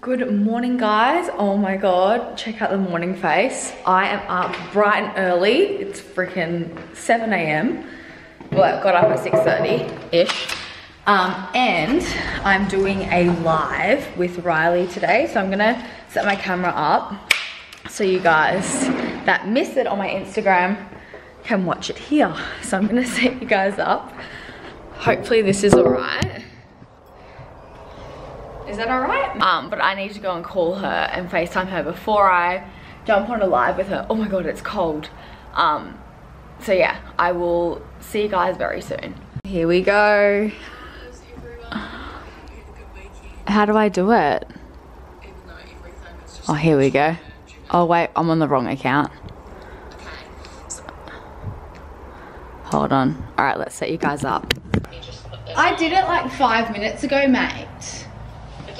Good morning, guys. Oh my god, check out the morning face. I am up bright and early. It's freaking 7 a.m. Well, I got up at 6.30-ish. Um, and I'm doing a live with Riley today. So I'm gonna set my camera up so you guys that miss it on my Instagram can watch it here. So I'm gonna set you guys up. Hopefully this is all right. Is that all right? Um, but I need to go and call her and FaceTime her before I jump on a live with her. Oh my God, it's cold. Um, so yeah, I will see you guys very soon. Here we go. How do I do it? Oh, here we go. Oh wait, I'm on the wrong account. Hold on. All right, let's set you guys up. I did it like five minutes ago, mate.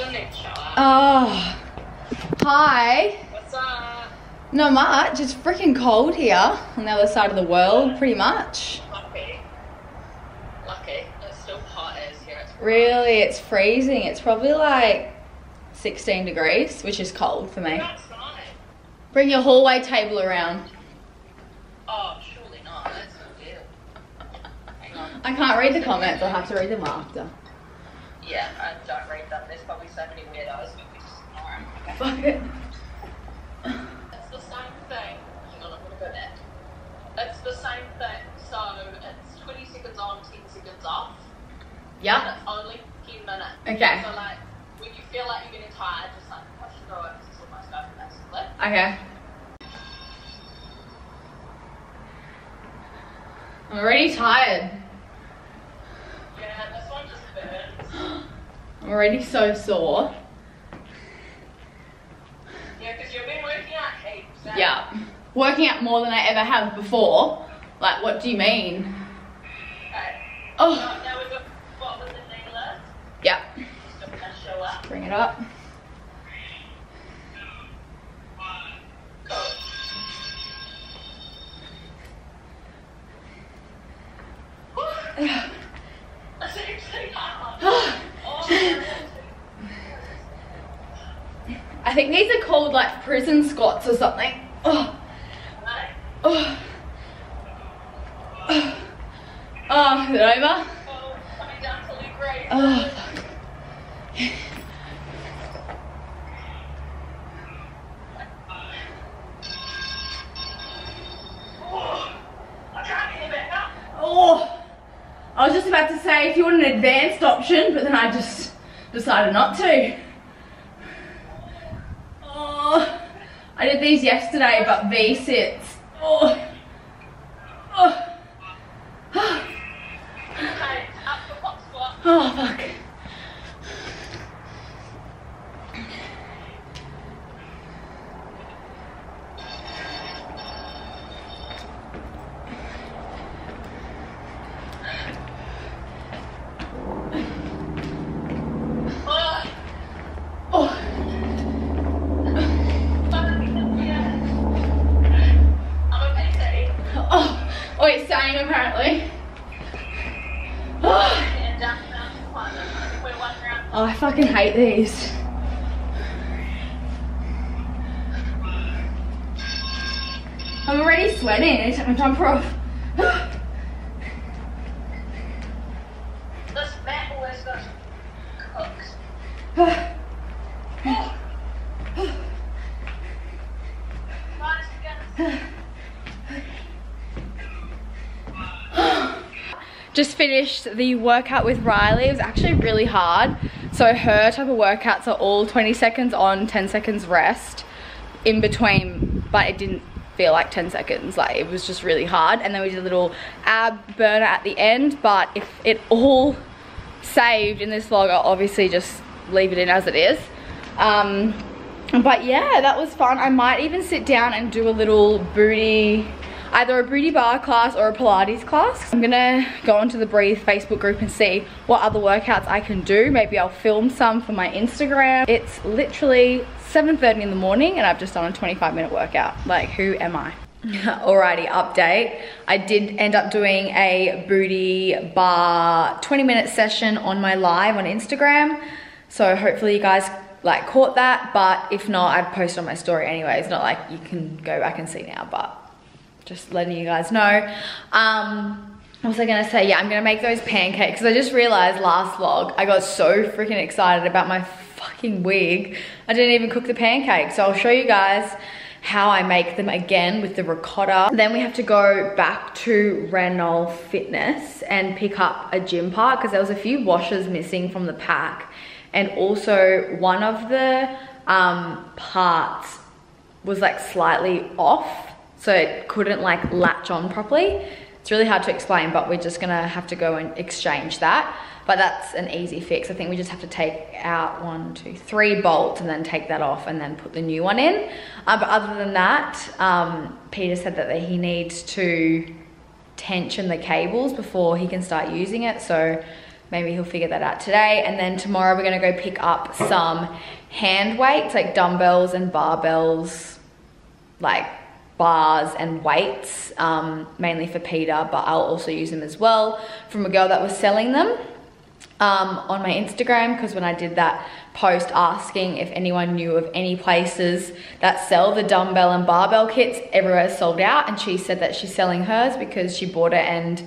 Oh, hi. What's up? Not much. It's freaking cold here on the other side of the world, pretty much. Lucky. Lucky. It's still hot as here. It's Really, it's freezing. It's probably like 16 degrees, which is cold for me. Bring your hallway table around. Oh, surely not. That's no deal. Hang on. I can't read the comments. I'll have to read them after. Yeah, I don't read them. There's probably so many weirdos, we just ignore 'em, Okay. Fuck it. It's the same thing. Hang on, I'm gonna go back. It's the same thing. So it's 20 seconds on, 10 seconds off. Yeah. it's only 10 minutes. Okay. So like, when you feel like you're getting tired, just like push through it 'cause it's almost over basically. Okay. I'm already tired. Yeah, this one just. I'm already so sore. Yeah, because you've been working out heaps. eh? Yeah. Working out more than I ever have before. Like, what do you mean? Okay. Oh. Now, now we've got what was the knee lift? Yeah. Just gonna show up. Bring it up. Cool. That's actually hard. Oh, I think these are called like prison squats or something. Oh. Oh. Oh. Oh, is it over? Oh. Oh. I was just about to say if you want an advanced option, but then I just decided not to. Oh. I did yesterday, but V sits. Oh. Oh. Okay, up for pop squat. Oh, fuck. Oh, Oh. fucking yeah. I'm a PC. Oh. Oh, it's saying apparently. Oh. And down down to one. We're one round. Oh, I fucking hate these. I'm already sweating. I need to take my jumper off. This mat always goes cooks. Five seconds. Just finished the workout with Riley. It was actually really hard. So her type of workouts are all 20 seconds on, 10 seconds rest in between, but it didn't feel like 10 seconds. Like it was just really hard. And then we did a little ab burner at the end, but if it all saved in this vlog, I'll obviously just leave it in as it is. Um, but yeah, that was fun. I might even sit down and do a little booty, either a booty bar class or a Pilates class. I'm gonna go onto the Breathe Facebook group and see what other workouts I can do. Maybe I'll film some for my Instagram. It's literally 7.30 in the morning and I've just done a 25 minute workout. Like, who am I? Alrighty, update. I did end up doing a booty bar 20 minute session on my live on Instagram. So hopefully you guys like caught that, but if not, I'd post on my story anyway. It's not like you can go back and see now, but just letting you guys know. Um, what was I gonna say? Yeah, I'm gonna make those pancakes. I just realized last vlog, I got so freaking excited about my fucking wig. I didn't even cook the pancakes. So I'll show you guys how I make them again with the ricotta. Then we have to go back to Renoulf Fitness and pick up a gym part because there was a few washers missing from the pack. And also one of the um, parts was like slightly off. So it couldn't like latch on properly. It's really hard to explain, but we're just gonna have to go and exchange that. But that's an easy fix. I think we just have to take out one, two, three bolts and then take that off and then put the new one in. Uh, but other than that, um, Peter said that he needs to tension the cables before he can start using it. So maybe he'll figure that out today. And then tomorrow we're gonna go pick up some hand weights, like dumbbells and barbells, like bars and weights, um, mainly for Peter, but I'll also use them as well from a girl that was selling them um, on my Instagram because when I did that post asking if anyone knew of any places that sell the dumbbell and barbell kits, everywhere sold out and she said that she's selling hers because she bought it and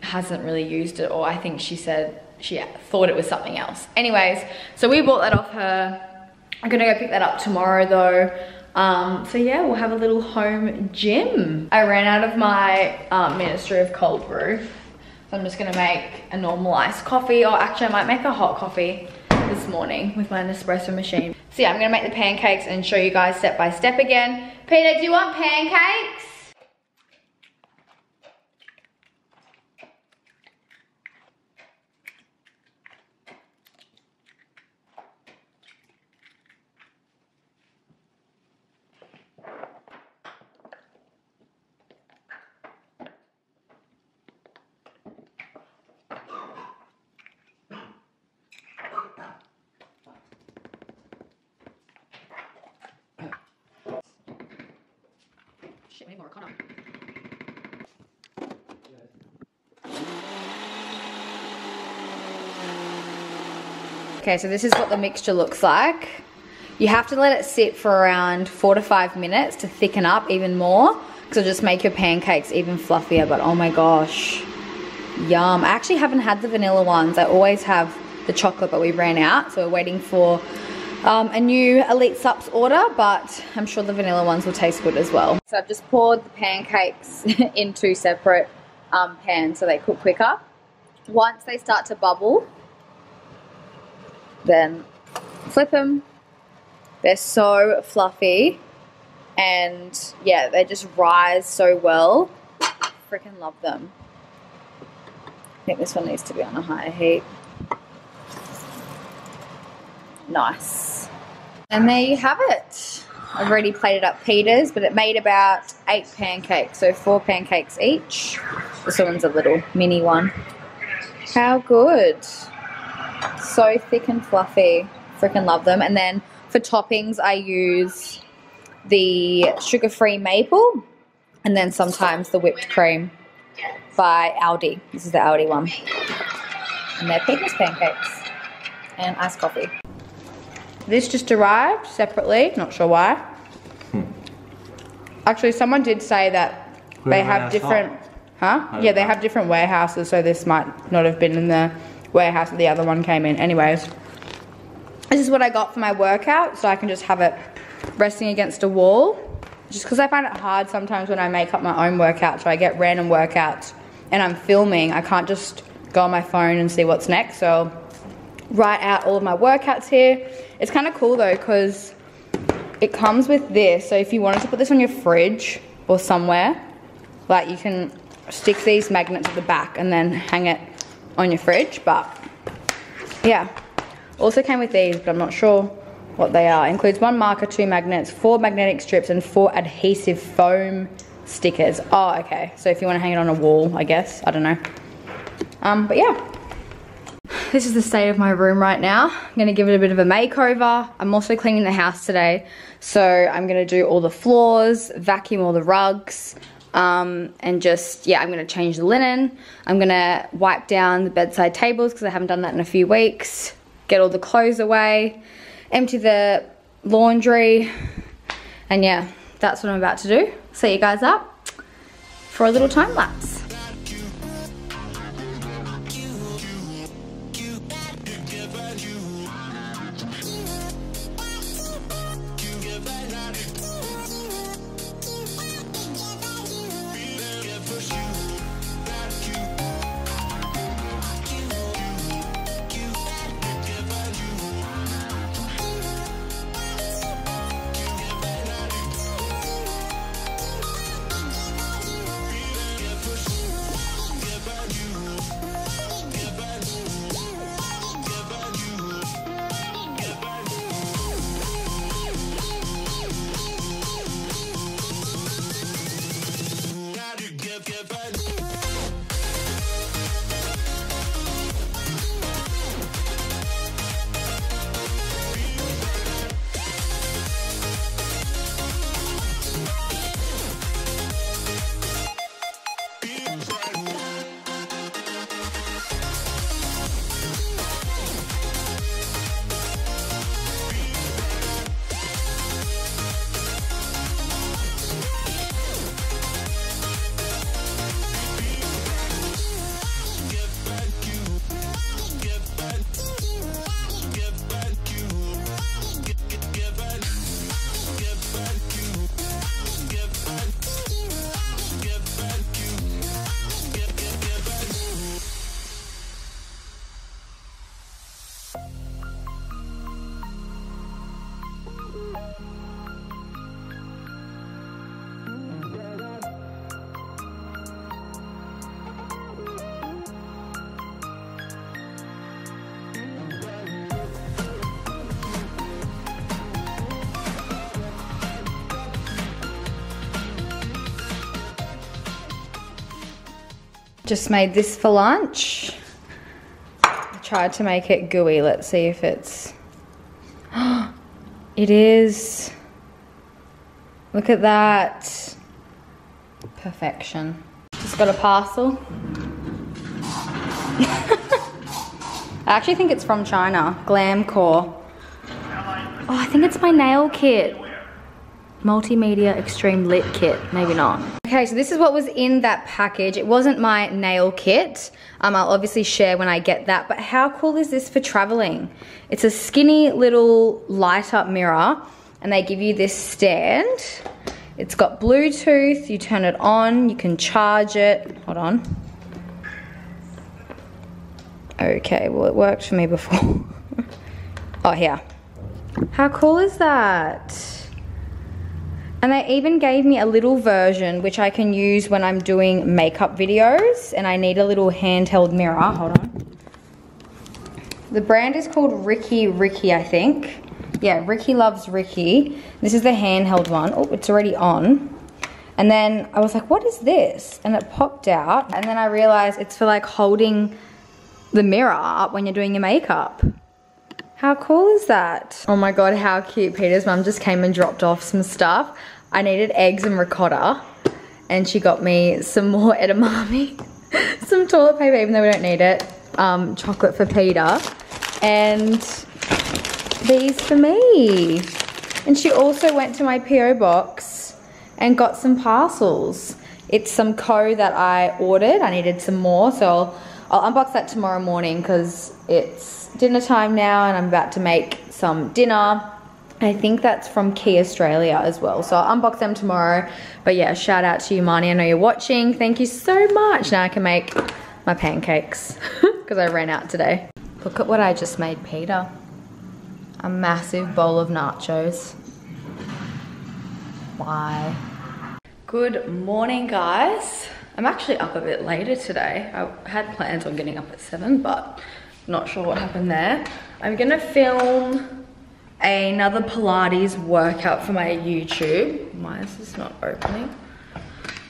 hasn't really used it or I think she said she thought it was something else. Anyways, so we bought that off her. I'm gonna go pick that up tomorrow though. Um, so yeah, we'll have a little home gym. I ran out of my um, Ministry of Cold Brew. So I'm just gonna make a normal iced coffee, or actually I might make a hot coffee this morning with my Nespresso machine. So yeah, I'm gonna make the pancakes and show you guys step by step again. Peter, do you want pancakes? more Okay, so this is what the mixture looks like. You have to let it sit for around four to five minutes to thicken up even more because it'll just make your pancakes even fluffier, but oh my gosh, yum. I actually haven't had the vanilla ones. I always have the chocolate, but we ran out, so we're waiting for um, a new Elite Sups order, but I'm sure the vanilla ones will taste good as well. So I've just poured the pancakes in two separate um, pans so they cook quicker. Once they start to bubble, then flip them. They're so fluffy and yeah, they just rise so well. Freaking love them. I think this one needs to be on a higher heat. Nice. And there you have it. I've already plated up Peter's, but it made about eight pancakes, so four pancakes each. This one's a little mini one. How good. So thick and fluffy. Freaking love them. And then for toppings, I use the sugar-free maple and then sometimes the whipped cream by Aldi. This is the Aldi one. And they're pancakes and iced coffee. This just arrived separately, not sure why. Hmm. Actually, someone did say that they have different, huh? Yeah, they have different warehouses, so this might not have been in the warehouse that the other one came in. Anyways, this is what I got for my workout, so I can just have it resting against a wall. Just because I find it hard sometimes when I make up my own workout, so I get random workouts and I'm filming, I can't just go on my phone and see what's next. So write out all of my workouts here. It's kind of cool though because it comes with this. So if you wanted to put this on your fridge or somewhere, like you can stick these magnets at the back and then hang it on your fridge. But yeah, also came with these, but I'm not sure what they are. Includes one marker, two magnets, four magnetic strips, and four adhesive foam stickers. Oh, okay. So if you want to hang it on a wall, I guess. I don't know. Um, but yeah, this is the state of my room right now. I'm gonna give it a bit of a makeover. I'm also cleaning the house today. So I'm gonna do all the floors, vacuum all the rugs, um, and just, yeah, I'm gonna change the linen. I'm gonna wipe down the bedside tables because I haven't done that in a few weeks. Get all the clothes away. empty the laundry, and yeah, that's what I'm about to do. Set you guys up for a little time lapse. Just made this for lunch. I tried to make it gooey. Let's see if it's... it is. Look at that. Perfection. Just got a parcel. I actually think it's from China. Glamcore. Oh, I think it's my nail kit. Multimedia Extreme Lit Kit. Maybe not. Okay, so this is what was in that package. It wasn't my nail kit. Um, I'll obviously share when I get that, but how cool is this for traveling? It's a skinny little light up mirror and they give you this stand. It's got Bluetooth, you turn it on, you can charge it. Hold on. Okay, well it worked for me before. oh, here. How cool is that? And they even gave me a little version which I can use when I'm doing makeup videos and I need a little handheld mirror. Hold on. The brand is called Riki Riki, I think. Yeah, Riki Loves Riki. This is the handheld one. Oh, it's already on. And then I was like, what is this? And it popped out. And then I realized it's for like holding the mirror up when you're doing your makeup. How cool is that? Oh my God, how cute. Peter's mum just came and dropped off some stuff. I needed eggs and ricotta and she got me some more edamame, some toilet paper even though we don't need it, um, chocolate for Peter, and these for me. And she also went to my PO box and got some parcels. It's some Koh that I ordered. I needed some more, so I'll, I'll unbox that tomorrow morning because it's dinner time now and I'm about to make some dinner. I think that's from Quay Australia as well. So I'll unbox them tomorrow. But yeah, shout out to you, Marnie. I know you're watching. Thank you so much. Now I can make my pancakes because I ran out today. Look at what I just made Peter. A massive bowl of nachos. Why? Good morning, guys. I'm actually up a bit later today. I had plans on getting up at seven, but not sure what happened there. I'm gonna film another Pilates workout for my YouTube. Why is this not opening?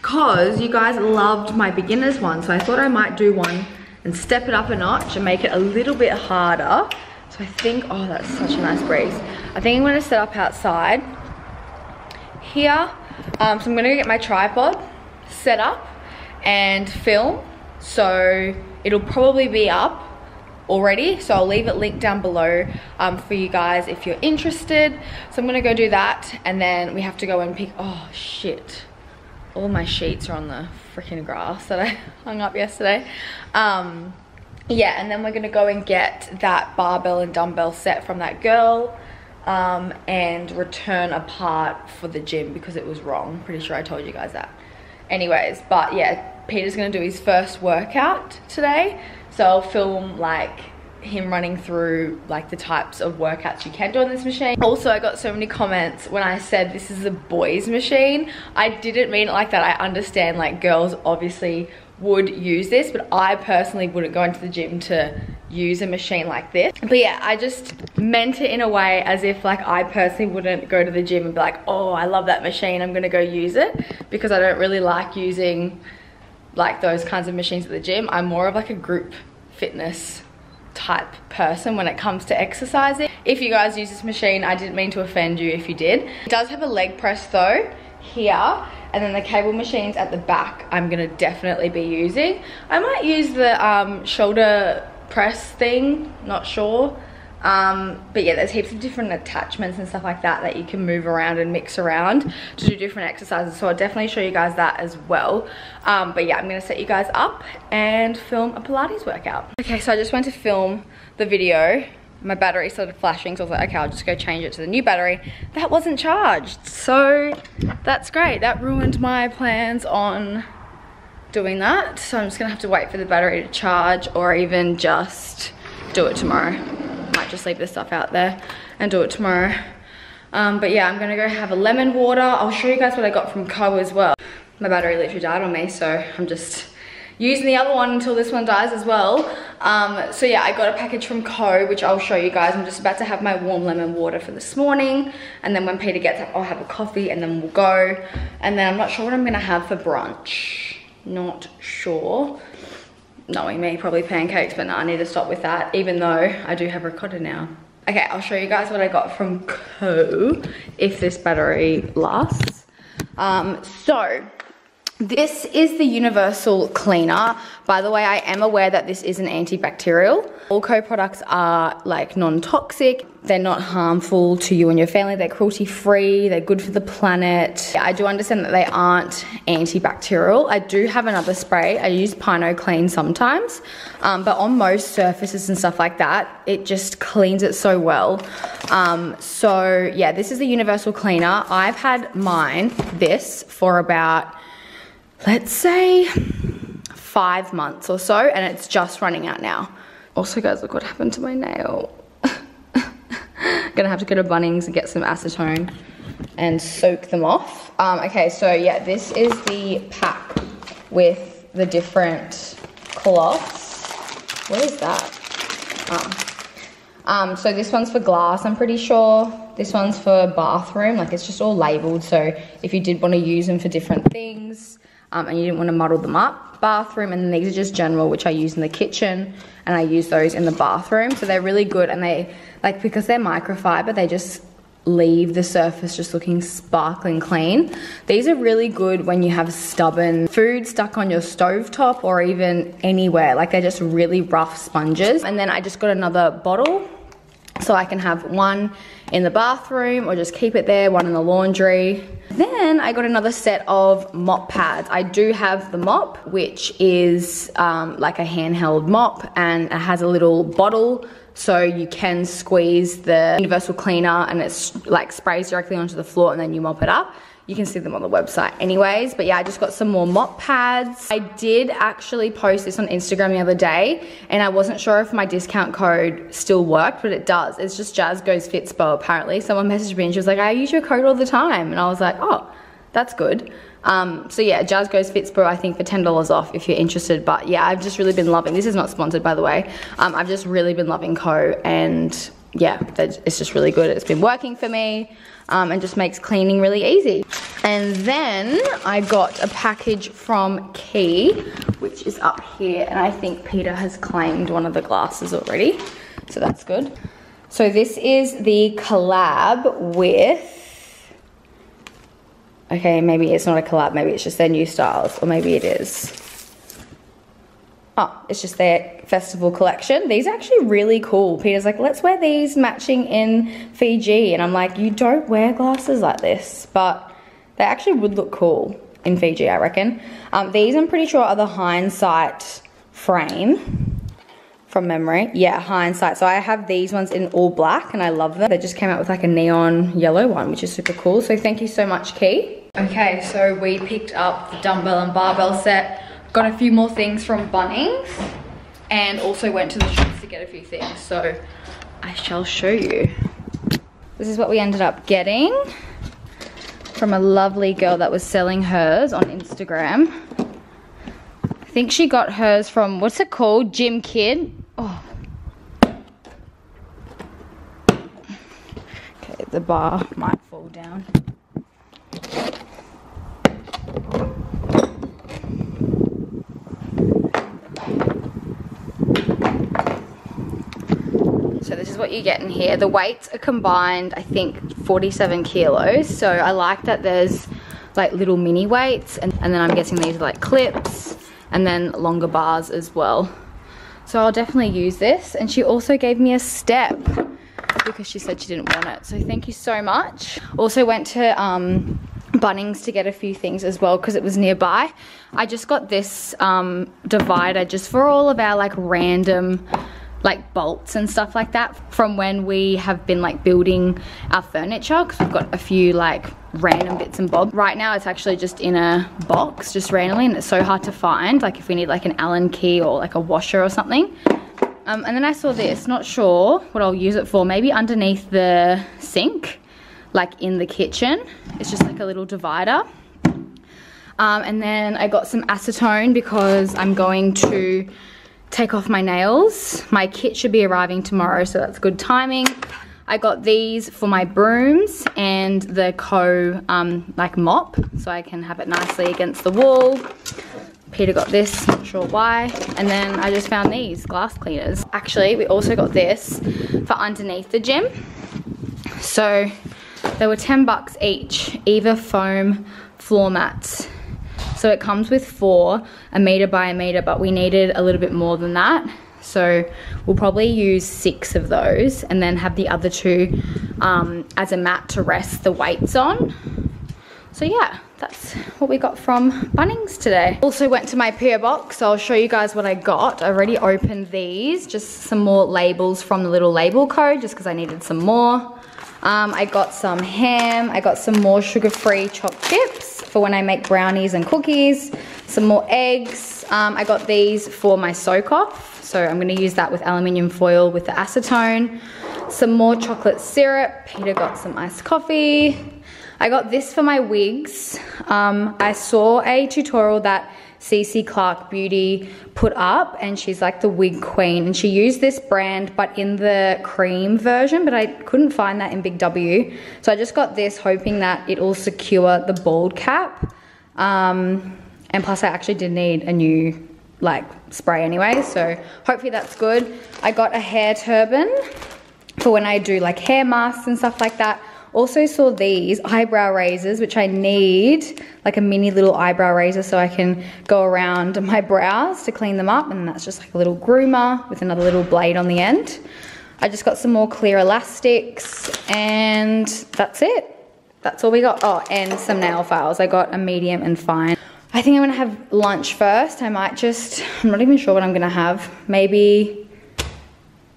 Cause you guys loved my beginners one, so I thought I might do one and step it up a notch and make it a little bit harder. So I think, oh, that's such a nice breeze. I think I'm gonna set up outside here. Um, so I'm gonna get my tripod set up and film. So it'll probably be up already. So I'll leave it linked down below um, for you guys if you're interested. So I'm gonna go do that and then we have to go and pick, oh shit. All my sheets are on the freaking grass that I hung up yesterday. Um, yeah, and then we're gonna go and get that barbell and dumbbell set from that girl um, and return a part for the gym because it was wrong. Pretty sure I told you guys that. Anyways, but yeah, Peter's gonna do his first workout today. So I'll film like him running through like the types of workouts you can do on this machine. Also, I got so many comments when I said this is a boys machine. I didn't mean it like that. I understand like girls obviously would use this, but I personally wouldn't go into the gym to use a machine like this. But yeah, I just meant it in a way as if like I personally wouldn't go to the gym and be like, oh, I love that machine, I'm gonna go use it because I don't really like using like those kinds of machines at the gym. I'm more of like a group fitness type person when it comes to exercising. If you guys use this machine, I didn't mean to offend you if you did. It does have a leg press though, here. And then the cable machines at the back, I'm gonna definitely be using. I might use the um, shoulder press thing, not sure. Um, but yeah, there's heaps of different attachments and stuff like that that you can move around and mix around to do different exercises. So I'll definitely show you guys that as well. Um, but yeah, I'm gonna set you guys up and film a Pilates workout. Okay, so I just went to film the video. My battery started flashing, so I was like, okay, I'll just go change it to the new battery. That wasn't charged, so that's great. That ruined my plans on doing that. So I'm just gonna have to wait for the battery to charge or even just do it tomorrow might just leave this stuff out there and do it tomorrow. Um, but yeah, I'm gonna go have a lemon water. I'll show you guys what I got from Koh as well. My battery literally died on me, so I'm just using the other one until this one dies as well. Um, so yeah, I got a package from Koh, which I'll show you guys. I'm just about to have my warm lemon water for this morning. And then when Peter gets up, I'll have a coffee and then we'll go. And then I'm not sure what I'm gonna have for brunch. Not sure knowing me, probably pancakes, but no, I need to stop with that, even though I do have ricotta now. Okay, I'll show you guys what I got from Koh, if this battery lasts. Um, so, this is the Universal Cleaner. By the way, I am aware that this is an antibacterial. All Koh products are like non-toxic. They're not harmful to you and your family. They're cruelty-free. They're good for the planet. I do understand that they aren't antibacterial. I do have another spray. I use Pine O Cleen sometimes. Um, but on most surfaces and stuff like that, it just cleans it so well. Um, so yeah, this is the Universal Cleaner. I've had mine, this, for about let's say five months or so and it's just running out now. Also guys, look what happened to my nail. Gonna have to go to Bunnings and get some acetone and soak them off. Um, okay, so yeah, this is the pack with the different cloths. What is that? Oh. Um, so this one's for glass, I'm pretty sure. This one's for bathroom, like it's just all labeled. So if you did want to use them for different things, um, and you didn't want to muddle them up. Bathroom, and these are just general, which I use in the kitchen, and I use those in the bathroom. So they're really good, and they, like, because they're microfiber, they just leave the surface just looking sparkling clean. These are really good when you have stubborn food stuck on your stove top or even anywhere. Like they're just really rough sponges. And then I just got another bottle so I can have one in the bathroom or just keep it there, one in the laundry. Then I got another set of mop pads. I do have the mop, which is um, like a handheld mop and it has a little bottle so you can squeeze the universal cleaner and it's like sprays directly onto the floor and then you mop it up. You can see them on the website anyways. But yeah, I just got some more mop pads. I did actually post this on Instagram the other day and I wasn't sure if my discount code still worked, but it does. It's just Jaz Goes Fitspo apparently. Someone messaged me and she was like, I use your code all the time. And I was like, oh, that's good. Um, so yeah, Jaz Goes Fitspo, I think for $10 off if you're interested. But yeah, I've just really been loving, this is not sponsored by the way. Um, I've just really been loving Koh and yeah, it's just really good. It's been working for me um, and just makes cleaning really easy. And then I got a package from Quay, which is up here. And I think Peter has claimed one of the glasses already. So that's good. So this is the collab with, okay, maybe it's not a collab, maybe it's just their new styles, or maybe it is. Oh, it's just their festival collection. These are actually really cool. Peter's like, let's wear these matching in Fiji. And I'm like, you don't wear glasses like this, but they actually would look cool in Fiji, I reckon. Um, these I'm pretty sure are the hindsight frame from memory. Yeah, hindsight. So I have these ones in all black and I love them. They just came out with like a neon yellow one, which is super cool. So thank you so much, Quay. Okay, so we picked up the dumbbell and barbell set. Got a few more things from Bunnings and also went to the shops to get a few things. So I shall show you. This is what we ended up getting from a lovely girl that was selling hers on Instagram. I think she got hers from, what's it called? Gym Kid. Oh. Okay, the bar might fall down. So this is what you get in here. The weights are combined, I think 47 kilos. So I like that there's like little mini weights and, and then I'm guessing these are like clips and then longer bars as well. So I'll definitely use this. And she also gave me a step because she said she didn't want it. So thank you so much. Also went to um, Bunnings to get a few things as well because it was nearby. I just got this um, divider just for all of our like random like bolts and stuff like that from when we have been like building our furniture because we've got a few like random bits and bobs. Right now it's actually just in a box just randomly and it's so hard to find like if we need like an Allen key or like a washer or something. Um, and then I saw this, not sure what I'll use it for, maybe underneath the sink, like in the kitchen. It's just like a little divider. Um, and then I got some acetone because I'm going to take off my nails. My kit should be arriving tomorrow, so that's good timing. I got these for my brooms and the Koh um, like mop, so I can have it nicely against the wall. Peter got this, not sure why. And then I just found these glass cleaners. Actually, we also got this for underneath the gym. So they were 10 bucks each, Eva foam floor mats. So it comes with four, a meter by a meter, but we needed a little bit more than that. So we'll probably use six of those and then have the other two um, as a mat to rest the weights on. So yeah, that's what we got from Bunnings today. Also went to my PO box, so I'll show you guys what I got. I already opened these, just some more labels from the Little Label Co, just because I needed some more. Um, I got some ham. I got some more sugar-free chopped chips for when I make brownies and cookies. Some more eggs. Um, I got these for my soak-off. So I'm going to use that with aluminium foil with the acetone. Some more chocolate syrup. Peter got some iced coffee. I got this for my wigs. Um, I saw a tutorial that CC Clarke Beauty put up and she's like the wig queen. And she used this brand but in the cream version but I couldn't find that in Big W. So I just got this hoping that it'll secure the bald cap. Um, and plus I actually did need a new like spray anyway so hopefully that's good. I got a hair turban for when I do like hair masks and stuff like that also saw these eyebrow razors, which I need like a mini little eyebrow razor so I can go around my brows to clean them up. And that's just like a little groomer with another little blade on the end. I just got some more clear elastics and that's it. That's all we got. Oh, and some nail files. I got a medium and fine. I think I'm gonna have lunch first. I might just, I'm not even sure what I'm gonna have. Maybe,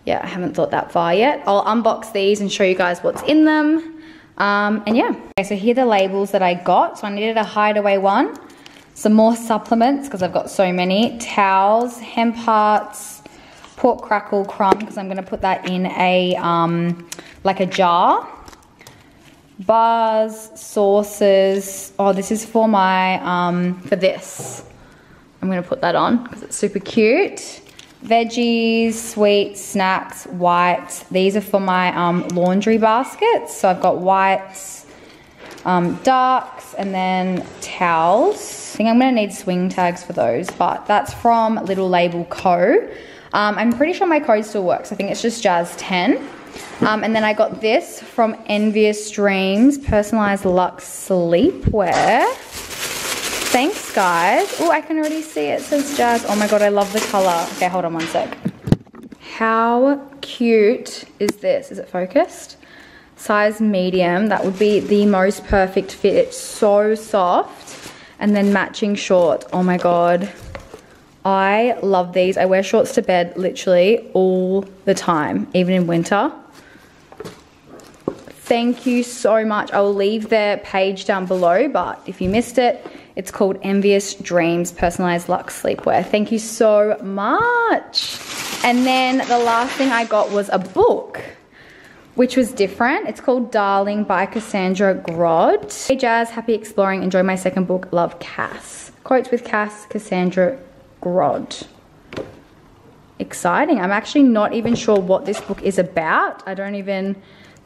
yeah, I haven't thought that far yet. I'll unbox these and show you guys what's in them. Um, and yeah, okay, so here are the labels that I got. So I needed a hideaway one, some more supplements because I've got so many, towels, hemp hearts, pork crackle crumb because I'm going to put that in a, um, like a jar. Bars, sauces. Oh, this is for my, um, for this. I'm going to put that on because it's super cute veggies, sweets, snacks, whites. These are for my um, laundry baskets. So I've got whites, um, darks, and then towels. I think I'm gonna need swing tags for those, but that's from Little Label Co. Um, I'm pretty sure my code still works. I think it's just Jaz10. Um, and then I got this from Envious Dreams, Personalized Luxe Sleepwear. Thanks, guys. Oh, I can already see it says Jaz. Oh my God, I love the color. Okay, hold on one sec. How cute is this? Is it focused? Size medium. That would be the most perfect fit. It's so soft. And then matching shorts. Oh my God. I love these. I wear shorts to bed literally all the time, even in winter. Thank you so much. I will leave their page down below, but if you missed it, it's called Envious Dreams Personalized Luxe Sleepwear. Thank you so much. And then the last thing I got was a book, which was different. It's called Darling by Cassandra Grodd. Hey Jaz, happy exploring. Enjoy my second book, Love Cass. Quotes with Cass, Cassandra Grodd. Exciting. I'm actually not even sure what this book is about. I don't even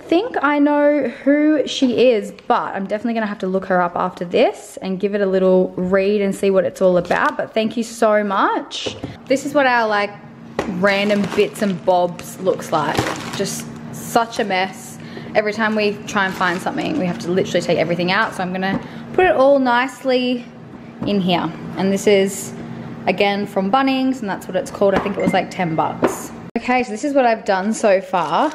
think I know who she is, but I'm definitely gonna have to look her up after this and give it a little read and see what it's all about. But thank you so much. This is what our like random bits and bobs looks like. Just such a mess. Every time we try and find something, we have to literally take everything out. So I'm gonna put it all nicely in here. And this is, again, from Bunnings, and that's what it's called. I think it was like 10 bucks. Okay, so this is what I've done so far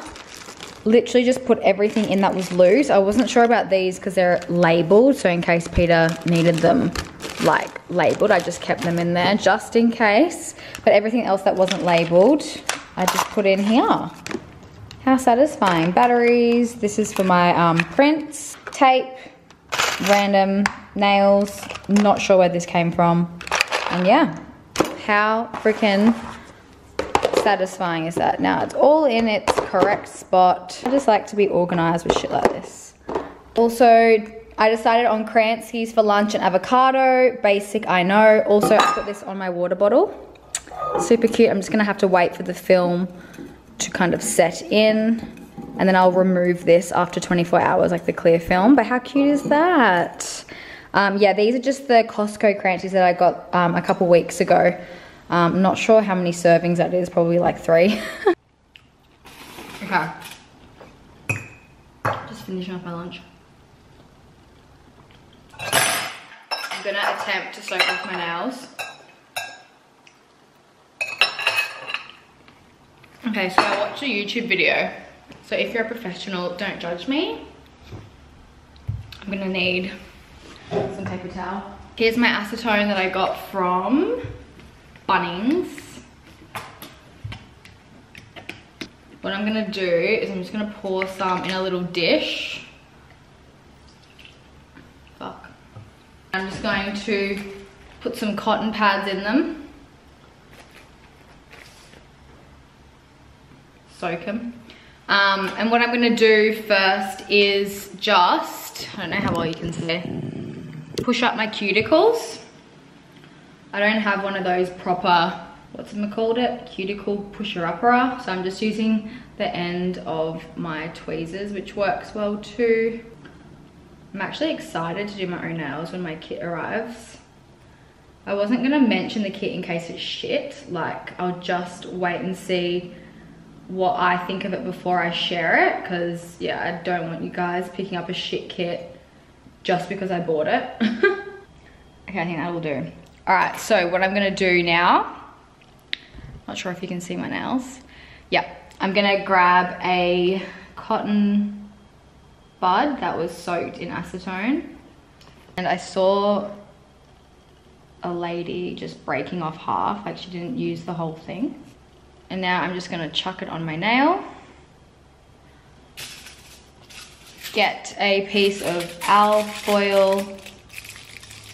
literally just put everything in that was loose. I wasn't sure about these because they're labeled. So in case Peter needed them like labeled, I just kept them in there just in case. But everything else that wasn't labeled, I just put in here. How satisfying. Batteries, this is for my um, prints, tape, random nails. Not sure where this came from. And yeah, how freaking satisfying is that? Now it's all in its correct spot. I just like to be organized with shit like this. Also, I decided on Kranski's for lunch and avocado. Basic, I know. Also, I put this on my water bottle. Super cute. I'm just gonna have to wait for the film to kind of set in. And then I'll remove this after 24 hours, like the clear film. But how cute is that? Um, yeah, these are just the Costco Kranskis that I got um, a couple weeks ago. Um, I'm not sure how many servings that is, probably like three. okay. Just finishing off my lunch. I'm gonna attempt to soak off my nails. Okay, so I watched a YouTube video. So if you're a professional, don't judge me. I'm gonna need some paper towel. Here's my acetone that I got from Bunnings. What I'm gonna do is I'm just gonna pour some in a little dish. Fuck. I'm just going to put some cotton pads in them. Soak them. Um, and what I'm gonna do first is just, I don't know how well you can see, push up my cuticles. I don't have one of those proper, what's it called it? Cuticle pusher-upper. So I'm just using the end of my tweezers, which works well too. I'm actually excited to do my own nails when my kit arrives. I wasn't gonna mention the kit in case it's shit. Like, I'll just wait and see what I think of it before I share it. Cause yeah, I don't want you guys picking up a shit kit just because I bought it. okay, I think that will do. All right, so what I'm gonna do now, not sure if you can see my nails. Yeah, I'm gonna grab a cotton bud that was soaked in acetone. And I saw a lady just breaking off half, like she didn't use the whole thing. And now I'm just gonna chuck it on my nail. Get a piece of alfoil,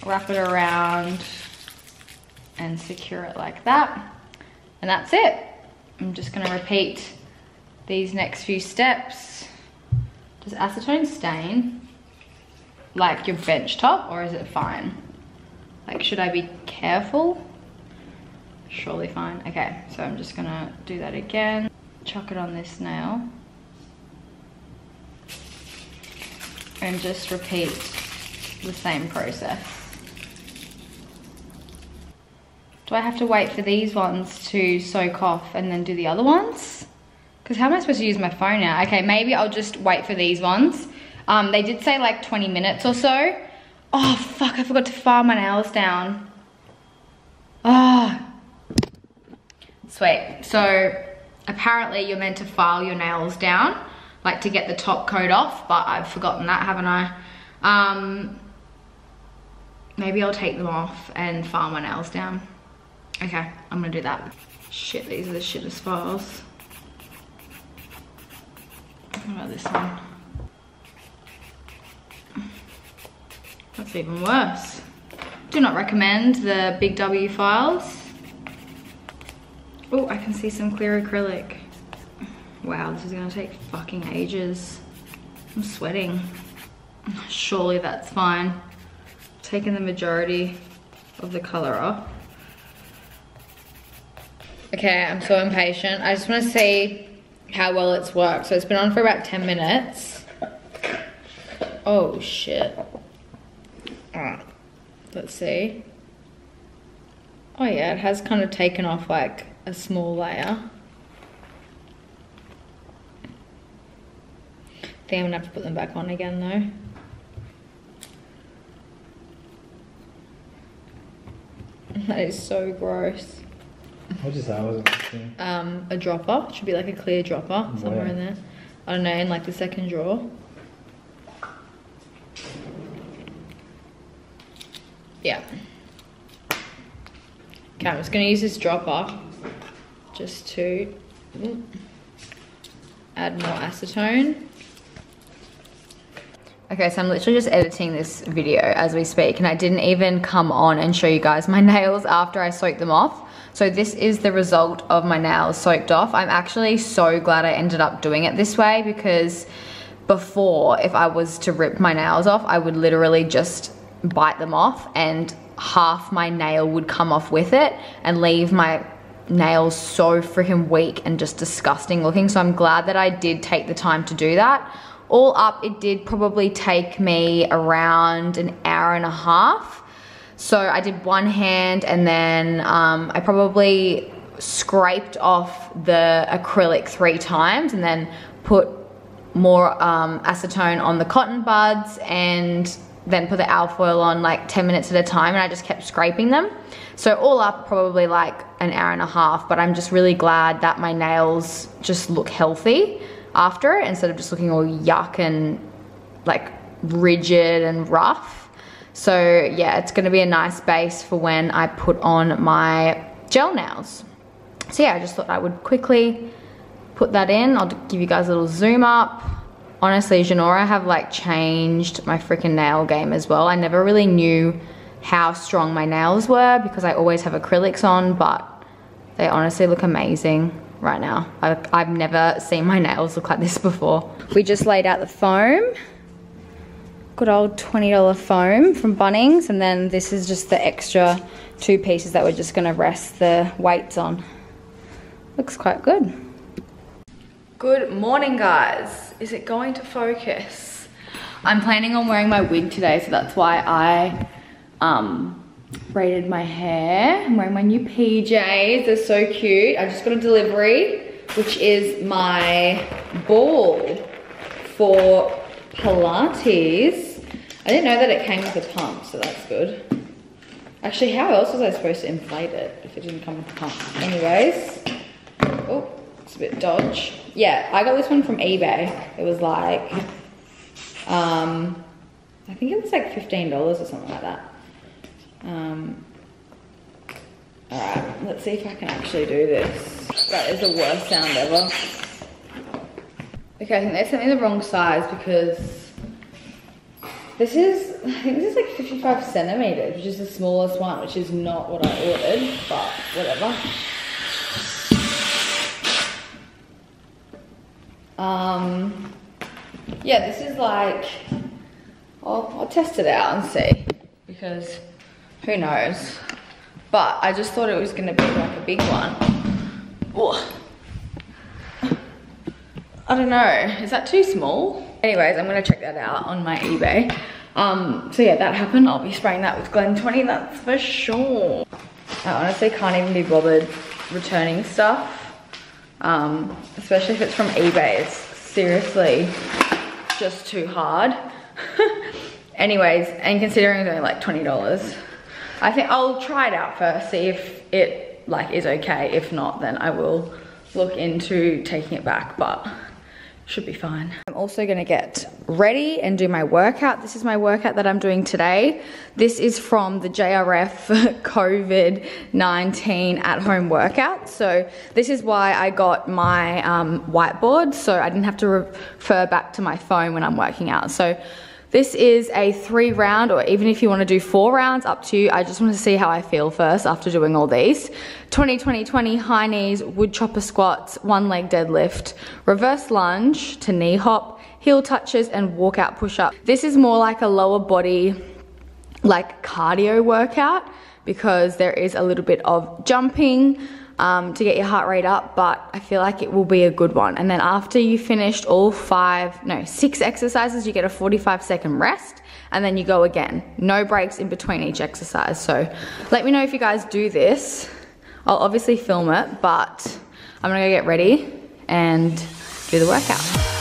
wrap it around, and secure it like that. And that's it. I'm just gonna repeat these next few steps. Does acetone stain like your bench top or is it fine? Like should I be careful? Surely fine. Okay, so I'm just gonna do that again. Chuck it on this nail. And just repeat the same process. Do I have to wait for these ones to soak off and then do the other ones? Because how am I supposed to use my phone now? Okay, maybe I'll just wait for these ones. Um, they did say like 20 minutes or so. Oh, fuck, I forgot to file my nails down. Oh. Sweet. So, apparently you're meant to file your nails down, like to get the top coat off, but I've forgotten that, haven't I? Um, maybe I'll take them off and file my nails down. Okay, I'm gonna do that. Shit, these are the shittest files. What about this one? That's even worse. Do not recommend the Big W files. Oh, I can see some clear acrylic. Wow, this is gonna take fucking ages. I'm sweating. Surely that's fine. Taking the majority of the color off. Okay, I'm so impatient. I just wanna see how well it's worked. So it's been on for about 10 minutes. Oh shit. Alright, let's see. Oh yeah, it has kind of taken off like a small layer. I think I'm gonna have to put them back on again though. That is so gross. What is that? I wasn't listening. Um, a dropper. It should be like a clear dropper somewhere Where? in there. I don't know, in like the second drawer. Yeah. Okay, I'm just gonna use this dropper just to mm, add more acetone. Okay, so I'm literally just editing this video as we speak and I didn't even come on and show you guys my nails after I soaked them off. So this is the result of my nails soaked off. I'm actually so glad I ended up doing it this way because before, if I was to rip my nails off, I would literally just bite them off and half my nail would come off with it and leave my nails so freaking weak and just disgusting looking. So I'm glad that I did take the time to do that. All up, it did probably take me around an hour and a half. So I did one hand and then um, I probably scraped off the acrylic three times and then put more um, acetone on the cotton buds and then put the alfoil on like 10 minutes at a time and I just kept scraping them. So all up probably like an hour and a half, but I'm just really glad that my nails just look healthy after it instead of just looking all yuck and like rigid and rough. So yeah, it's gonna be a nice base for when I put on my gel nails. So yeah, I just thought I would quickly put that in. I'll give you guys a little zoom up. Honestly, Jeuneora have like changed my freaking nail game as well. I never really knew how strong my nails were because I always have acrylics on, but they honestly look amazing right now. I, I've never seen my nails look like this before. We just laid out the foam. Good old $20 foam from Bunnings. And then this is just the extra two pieces that we're just gonna rest the weights on. Looks quite good. Good morning, guys. Is it going to focus? I'm planning on wearing my wig today, so that's why I um, braided my hair. I'm wearing my new PJs. They're so cute. I just got a delivery, which is my ball for Pilates. I didn't know that it came with a pump, so that's good. Actually, how else was I supposed to inflate it if it didn't come with a pump? Anyways, oh, it's a bit dodge. Yeah, I got this one from eBay. It was like, um, I think it was like $15 or something like that. Um, Alright, let's see if I can actually do this. That is the worst sound ever. Okay, I think they sent me the wrong size because this is, I think this is like 55 centimeters, which is the smallest one, which is not what I ordered, but whatever. Um, yeah, this is like, I'll, I'll test it out and see because who knows. But I just thought it was gonna be like a big one. Oh. I don't know, is that too small? Anyways, I'm gonna check that out on my eBay. Um, so yeah, that happened. I'll be spraying that with Glen 20, that's for sure. I honestly can't even be bothered returning stuff. Um, especially if it's from eBay, it's seriously just too hard. Anyways, and considering it's only like $20, I think I'll try it out first, see if it like is okay. If not, then I will look into taking it back, but should be fine. I'm also gonna get ready and do my workout. This is my workout that I'm doing today. This is from the JRF COVID-19 at-home workout. So this is why I got my um, whiteboard so I didn't have to refer back to my phone when I'm working out. So this is a three round, or even if you want to do four rounds, up to you. I just want to see how I feel first after doing all these. 20, 20, 20, high knees, wood chopper squats, one leg deadlift, reverse lunge to knee hop, heel touches, and walkout push up. This is more like a lower body, like cardio workout because there is a little bit of jumping, um, to get your heart rate up, but I feel like it will be a good one. And then after you finished all five, no, six exercises, you get a 45 second rest and then you go again. No breaks in between each exercise. So let me know if you guys do this. I'll obviously film it, but I'm gonna go get ready and do the workout.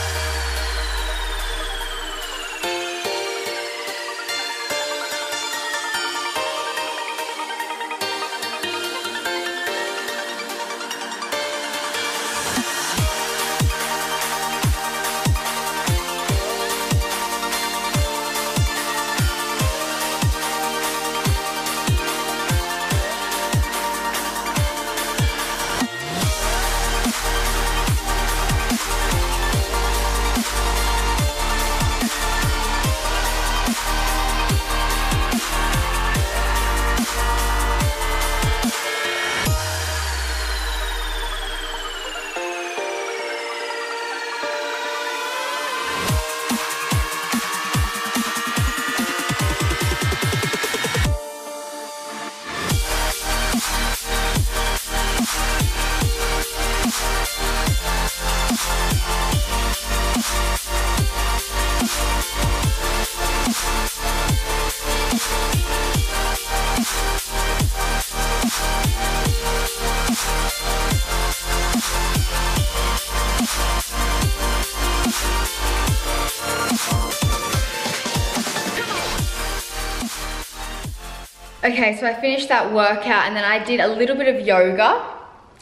Okay, so I finished that workout and then I did a little bit of yoga.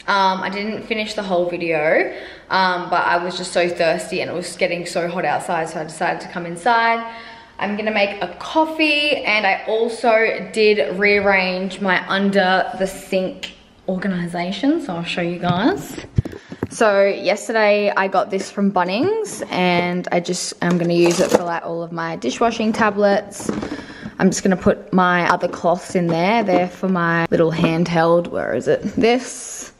Um, I didn't finish the whole video, um, but I was just so thirsty and it was getting so hot outside, so I decided to come inside. I'm gonna make a coffee and I also did rearrange my under the sink organization, so I'll show you guys. So yesterday I got this from Bunnings and I just, I'm gonna use it for like all of my dishwashing tablets, I'm just gonna put my other cloths in there. They're for my little handheld, where is it? This,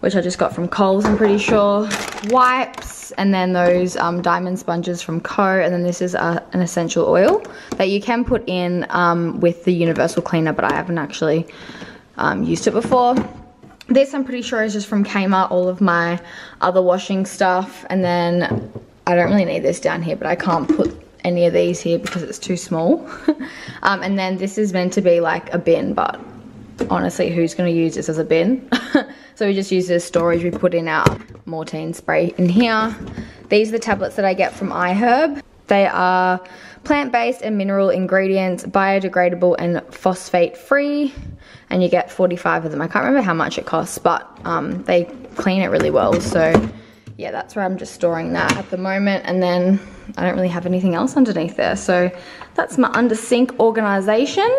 which I just got from Coles, I'm pretty sure. Wipes, and then those um, diamond sponges from Koh. And then this is uh, an essential oil that you can put in um, with the universal cleaner, but I haven't actually um, used it before. This I'm pretty sure is just from Kmart, all of my other washing stuff. And then I don't really need this down here, but I can't put any of these here because it's too small. um, and then this is meant to be like a bin, but honestly, who's going to use this as a bin? so we just use this storage. We put in our Mortein spray in here. These are the tablets that I get from iHerb. They are plant-based and mineral ingredients, biodegradable and phosphate-free. And you get 45 of them. I can't remember how much it costs, but um, they clean it really well. So yeah, that's where I'm just storing that at the moment. And then I don't really have anything else underneath there. So that's my under sink organization.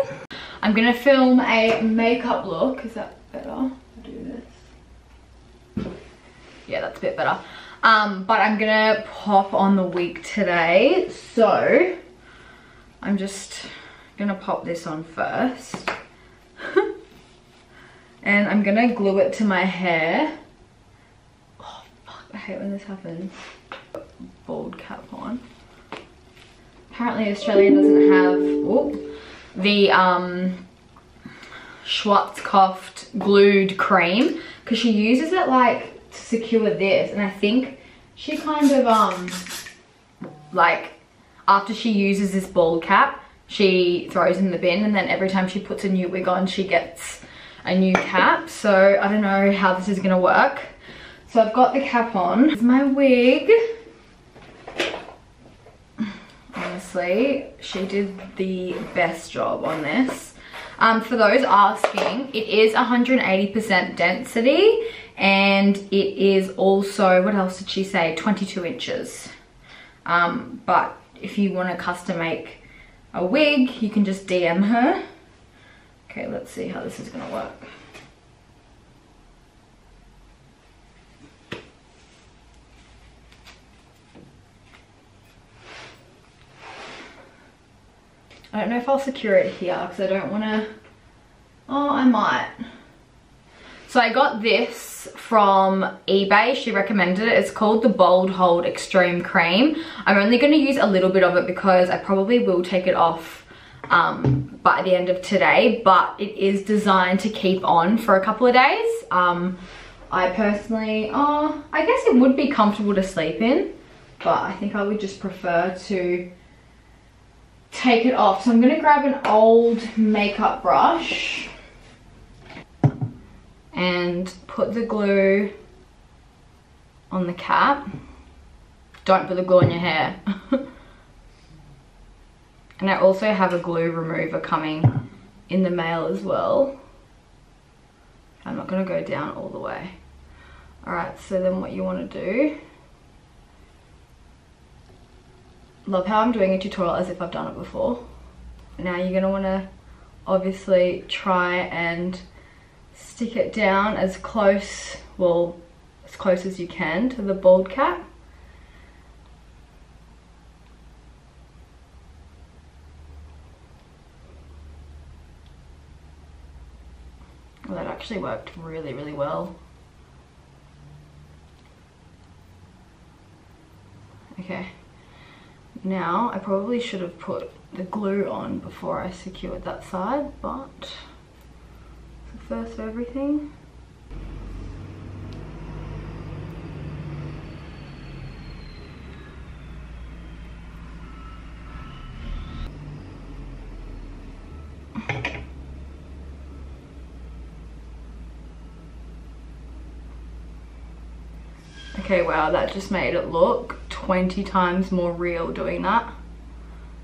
I'm gonna film a makeup look. Is that better? Do this. Yeah, that's a bit better. Um, but I'm gonna pop on the wig today. So I'm just gonna pop this on first. and I'm gonna glue it to my hair. I hate when this happens. Bald cap on. Apparently Australia doesn't have the um, Schwarzkopf glued cream because she uses it like to secure this and I think she kind of um like after she uses this bald cap she throws in the bin and then every time she puts a new wig on she gets a new cap so I don't know how this is gonna work so I've got the cap on. It's my wig. Honestly, she did the best job on this. Um, for those asking, it is 180% density and it is also, what else did she say? 22 inches. Um, but if you want to custom make a wig, you can just DM her. Okay, let's see how this is gonna work. I don't know if I'll secure it here because I don't want to, oh, I might. So I got this from eBay. She recommended it. It's called the Bold Hold Extreme Cream. I'm only going to use a little bit of it because I probably will take it off um, by the end of today. But it is designed to keep on for a couple of days. Um, I personally, oh, I guess it would be comfortable to sleep in. But I think I would just prefer to take it off. So I'm going to grab an old makeup brush and put the glue on the cap. Don't put the glue on your hair. and I also have a glue remover coming in the mail as well. I'm not going to go down all the way. Alright, so then what you want to do love how I'm doing a tutorial as if I've done it before. Now you're gonna wanna obviously try and stick it down as close, well, as close as you can to the bald cap. Well, that actually worked really, really well. Okay. Now, I probably should have put the glue on before I secured that side, but the first everything. Okay, wow, that just made it look 20 times more real doing that.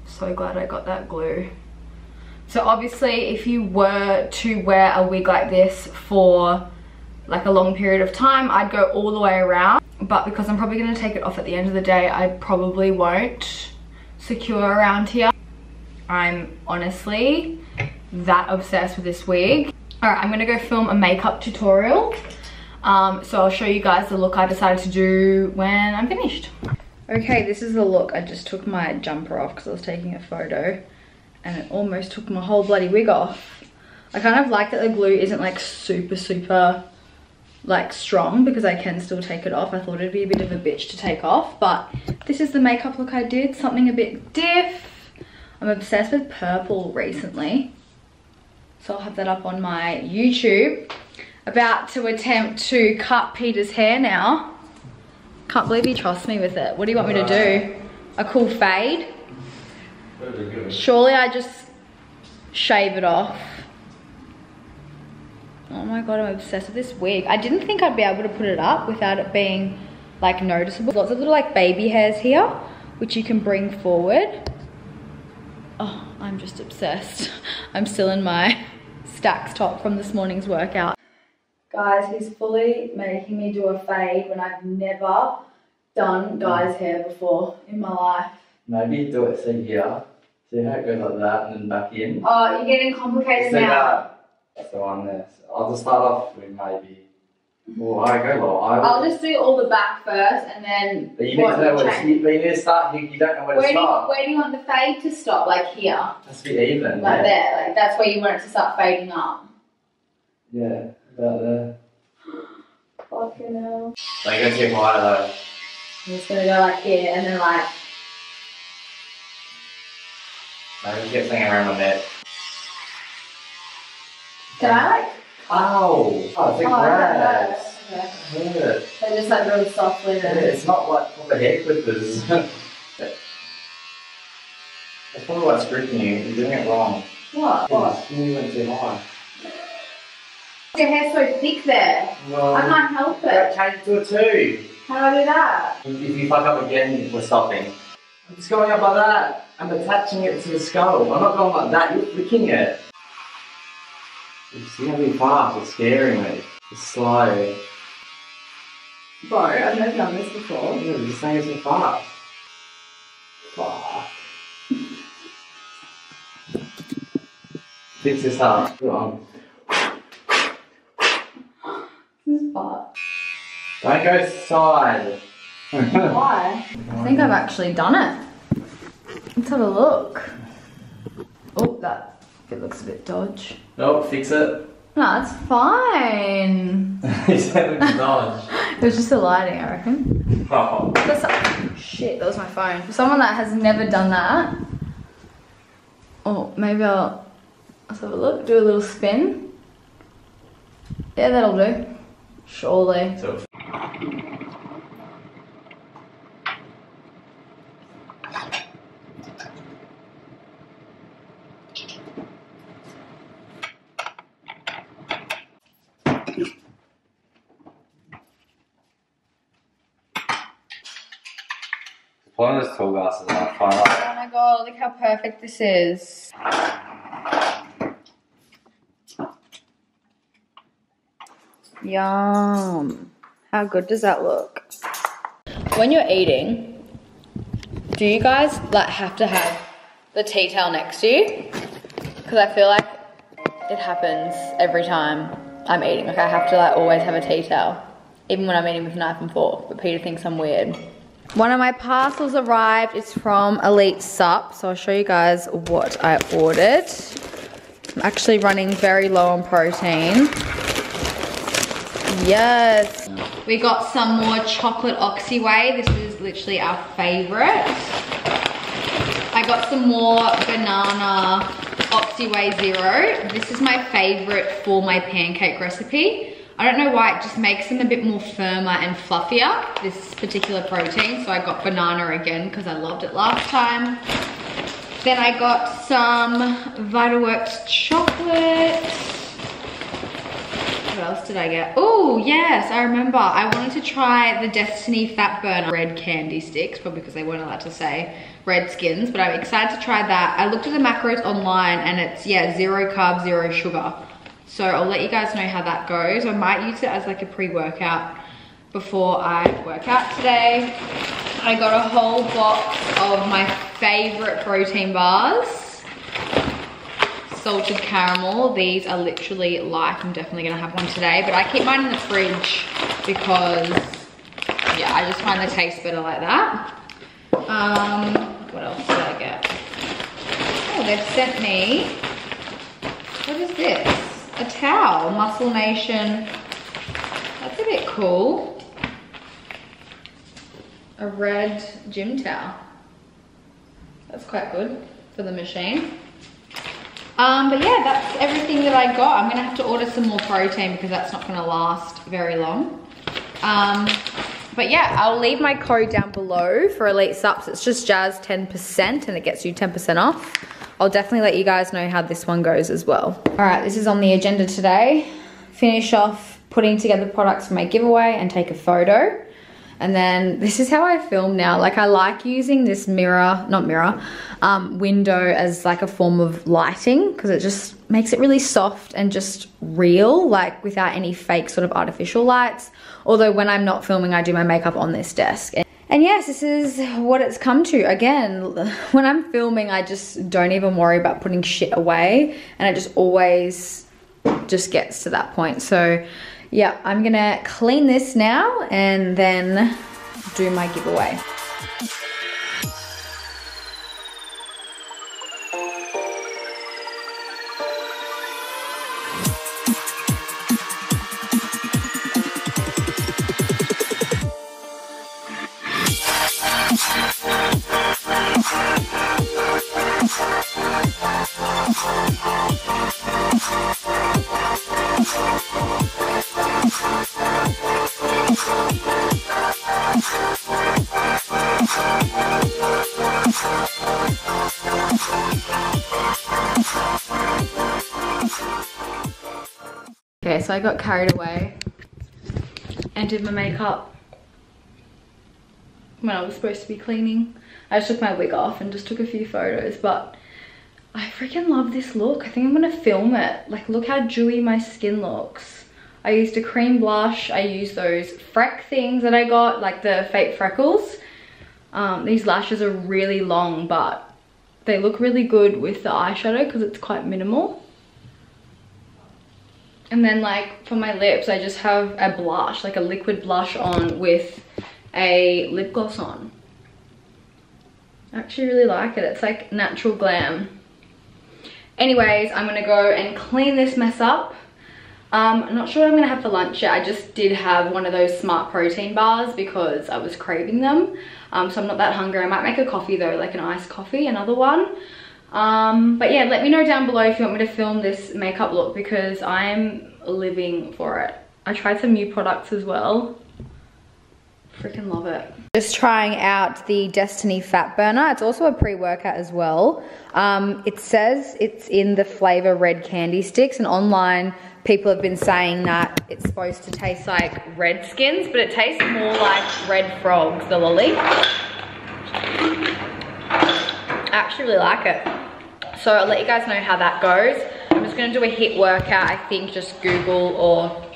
So glad I got that glue. So obviously if you were to wear a wig like this for like a long period of time, I'd go all the way around. But because I'm probably gonna take it off at the end of the day, I probably won't secure around here. I'm honestly that obsessed with this wig. All right, I'm gonna go film a makeup tutorial. Um, so I'll show you guys the look I decided to do when I'm finished. Okay, this is the look. I just took my jumper off because I was taking a photo and it almost took my whole bloody wig off. I kind of like that the glue isn't like super, super like strong because I can still take it off. I thought it'd be a bit of a bitch to take off, but this is the makeup look I did. Something a bit diff. I'm obsessed with purple recently. So I'll have that up on my YouTube about to attempt to cut Peter's hair now. Can't believe he trusts me with it. What do you want me to do? A cool fade? Surely I just shave it off. Oh my god, I'm obsessed with this wig. I didn't think I'd be able to put it up without it being like noticeable. Lots of little like baby hairs here, which you can bring forward. Oh, I'm just obsessed. I'm still in my Stax top from this morning's workout. Guys, he's fully making me do a fade when I've never done guy's hair before in my life. Maybe do it, see here. See how it goes like that and then back in. Oh, you're getting complicated See now. that? That's the one I'll just start off with maybe. Oh, I go low. I I'll just do all the back first and then But you need what to know where to, change. you, but you need to start. You, you don't know where to Where do, you, start. where do you want the fade to stop? Like here? To be even. Like yeah. there? Like that's where you want it to start fading up? Yeah, about there. Fucking hell. Like go too high though. I'm just gonna go like here and then like Maybe just get something around my neck. Can I like Ow! Oh, it's a Oh, grass. okay. Yeah. So just like really softly Yeah, then. it's not like proper hair clippers. That's probably what's gripping you. You're doing it wrong. What? What? You went too high. Your hair's so thick there. Well, I can't help yeah, it. change it to a two. How do I do that? If if you fuck up again, we're stopping. I'm just going up like that. I'm attaching it to the skull. I'm not going like that. You're flicking it. It's gonna be fast. It's scaring me. It's slow. Bro, I've never done this before. Yeah, it's saying so fast. Fuck. Fix this up. Go on. This is fun. Don't go side. Why? I think I've actually done it. Let's have a look. Oh, that it looks a bit dodge. nope, fix it. No, it's fine. he said it was dodge. It was just the lighting, I reckon. Oh. That's shit, that was my phone. For someone that has never done that, oh, maybe I'll let's have a look, do a little spin. Yeah, that'll do. Surely. So glasses. Oh my god, look how perfect this is. Yum. How good does that look? When you're eating, do you guys like have to have the tea towel next to you? Because I feel like it happens every time I'm eating. Like I have to like always have a tea towel, even when I'm eating with knife and fork. But Peter thinks I'm weird. One of my parcels arrived. It's from Elite Sup. So I'll show you guys what I ordered. I'm actually running very low on protein. Yes. We got some more chocolate Oxy Whey. This is literally our favorite. I got some more banana Oxy Whey Zero. This is my favorite for my pancake recipe. I don't know why, it just makes them a bit more firmer and fluffier, this particular protein. So I got banana again because I loved it last time. Then I got some Vitalworks chocolate. What else did I get? Oh, yes, I remember. I wanted to try the Destiny Fat Burner red candy sticks, probably because they weren't allowed to say red skins, but I'm excited to try that. I looked at the macros online and it's, yeah, zero carbs, zero sugar. So I'll let you guys know how that goes. I might use it as like a pre-workout before I work out today. I got a whole box of my favorite protein bars salted caramel. These are literally like, I'm definitely gonna have one today, but I keep mine in the fridge because, yeah, I just find the taste better like that. Um, what else did I get? Oh, they've sent me, what is this? A towel, Muscle Nation. That's a bit cool. A red gym towel. That's quite good for the machine. Um, but yeah, that's everything that I got. I'm gonna have to order some more protein because that's not gonna last very long. Um, but yeah, I'll leave my code down below for Elite Supps. It's just Jaz 10% and it gets you 10% off. I'll definitely let you guys know how this one goes as well. All right, this is on the agenda today. Finish off putting together products for my giveaway and take a photo. And then this is how I film now. Like I like using this mirror, not mirror, um, window as like a form of lighting because it just makes it really soft and just real, like without any fake sort of artificial lights. Although when I'm not filming, I do my makeup on this desk. And yes, this is what it's come to. Again, when I'm filming, I just don't even worry about putting shit away. And it just always just gets to that point. So yeah, I'm gonna clean this now and then do my giveaway. Got carried away and did my makeup when I was supposed to be cleaning. I just took my wig off and just took a few photos, but I freaking love this look. I think I'm gonna film it. Like, look how dewy my skin looks. I used a cream blush. I used those freck things that I got, like the fake freckles. Um, these lashes are really long, but they look really good with the eyeshadow because it's quite minimal. And then like for my lips, I just have a blush, like a liquid blush on with a lip gloss on. I actually really like it. It's like natural glam. Anyways, I'm gonna go and clean this mess up. Um, I'm not sure what I'm gonna have for lunch yet. I just did have one of those smart protein bars because I was craving them. Um, so I'm not that hungry. I might make a coffee though, like an iced coffee, another one. Um, but yeah, let me know down below if you want me to film this makeup look because I'm living for it. I tried some new products as well. Freaking love it. Just trying out the Destiny Fat Burner. It's also a pre-workout as well. Um, it says it's in the flavor red candy sticks and online people have been saying that it's supposed to taste like red skins, but it tastes more like red frogs, the lolly. I actually really like it. So I'll let you guys know how that goes. I'm just gonna do a HIIT workout. I think just Google or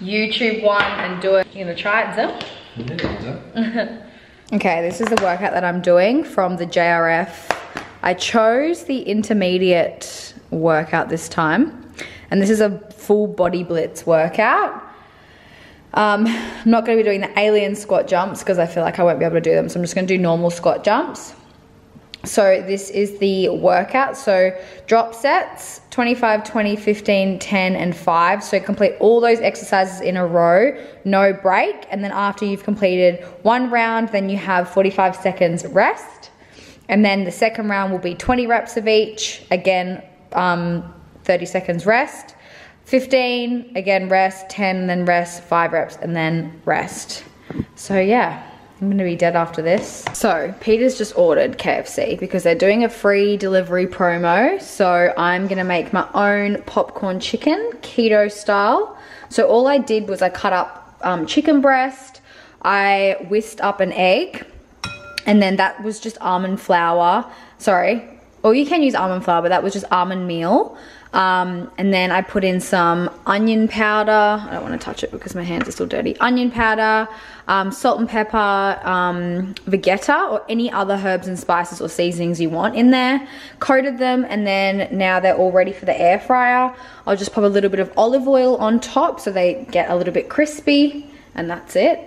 YouTube one and do it. You gonna try it, Zim? okay, this is the workout that I'm doing from the JRF. I chose the intermediate workout this time. And this is a full body blitz workout. Um, I'm not to be doing the alien squat jumps because I feel like I won't be able to do them. So I'm just to do normal squat jumps. So this is the workout. So drop sets, 25, 20, 15, 10, and 5. So complete all those exercises in a row, no break. And then after you've completed one round, then you have 45 seconds rest. And then the second round will be 20 reps of each. Again, um, 30 seconds rest. 15, again rest, 10, then rest, 5 reps, and then rest. So yeah, I'm gonna be dead after this. So Peter's just ordered KFC because they're doing a free delivery promo. So I'm gonna make my own popcorn chicken, keto style. So all I did was I cut up um, chicken breast, I whisked up an egg, and then that was just almond flour. Sorry, or you can use almond flour, but that was just almond meal. Um, and then I put in some onion powder. I don't want to touch it because my hands are still dirty. Onion powder, um, salt and pepper, um, vegeta or any other herbs and spices or seasonings you want in there. Coated them and then now they're all ready for the air fryer. I'll just pop a little bit of olive oil on top so they get a little bit crispy and that's it.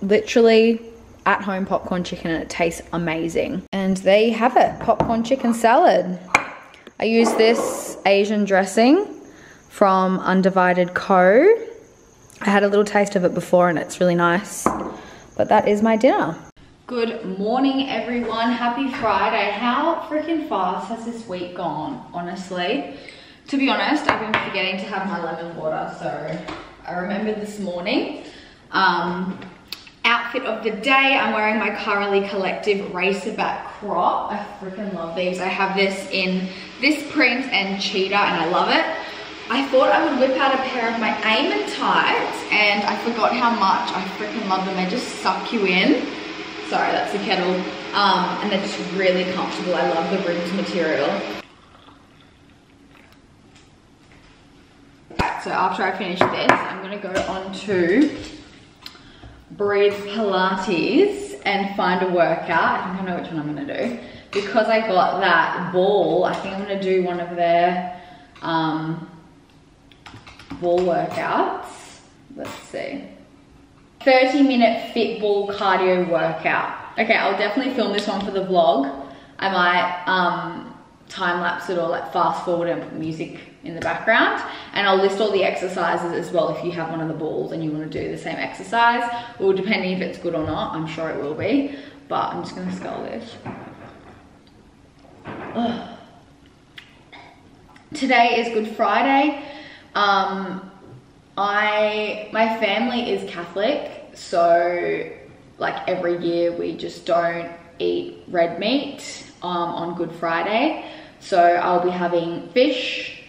Literally at home popcorn chicken and it tastes amazing. And there you have it, popcorn chicken salad. I use this Asian dressing from Undivided Co. I had a little taste of it before and it's really nice. But that is my dinner. Good morning everyone, happy Friday. How freaking fast has this week gone, honestly? To be honest, I've been forgetting to have my lemon water, so I remembered this morning. Um, outfit of the day, I'm wearing my Carralee Collective Racerback crop. I freaking love these. I have this in this print and cheetah and I love it. I thought I would whip out a pair of my AIMN tights and I forgot how much I freaking love them. They just suck you in. Sorry, that's the kettle. Um, and they're just really comfortable. I love the ribbed material. so after I finish this, I'm gonna go on to Breathe Pilates and find a workout. I don't know which one I'm gonna do. Because I got that ball, I think I'm gonna do one of their um, ball workouts. Let's see. 30 minute fit ball cardio workout. Okay, I'll definitely film this one for the vlog. I might um, time lapse it or like fast forward and put music in the background and I'll list all the exercises as well if you have one of the balls and you want to do the same exercise or depending if it's good or not I'm sure it will be but I'm just gonna skull this Today is Good Friday um, I my family is Catholic so like every year we just don't eat red meat um, on Good Friday so I'll be having fish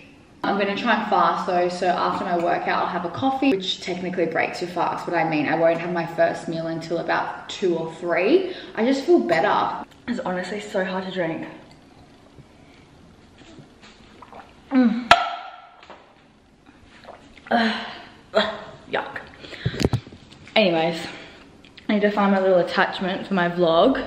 I'm gonna try and fast though, so after my workout, I'll have a coffee, which technically breaks your fast, but I mean, I won't have my first meal until about two or three. I just feel better. It's honestly so hard to drink. Mm. Ugh. Yuck. Anyways, I need to find my little attachment for my vlog.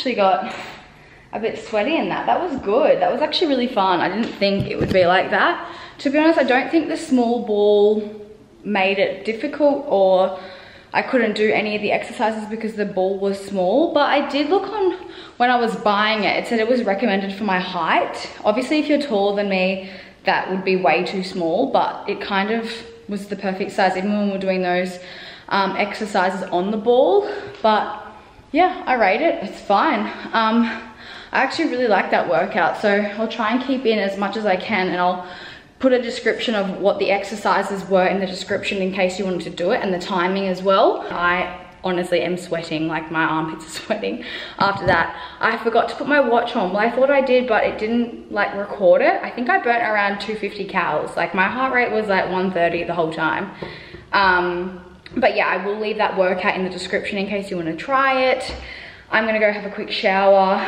Actually got a bit sweaty in that. That was good. That was actually really fun. I didn't think it would be like that. To be honest, I don't think the small ball made it difficult or I couldn't do any of the exercises because the ball was small. But I did look on when I was buying it, it said it was recommended for my height. Obviously, if you're taller than me, that would be way too small, but it kind of was the perfect size, even when we were doing those um, exercises on the ball. But yeah, I rate it. It's fine. Um, I actually really like that workout, so I'll try and keep in as much as I can, and I'll put a description of what the exercises were in the description in case you wanted to do it, and the timing as well. I honestly am sweating, like my armpits are sweating after that. I forgot to put my watch on. Well, I thought I did, but it didn't like record it. I think I burnt around 250 calories. Like my heart rate was like 130 the whole time. Um, but yeah, I will leave that workout in the description in case you want to try it. I'm gonna go have a quick shower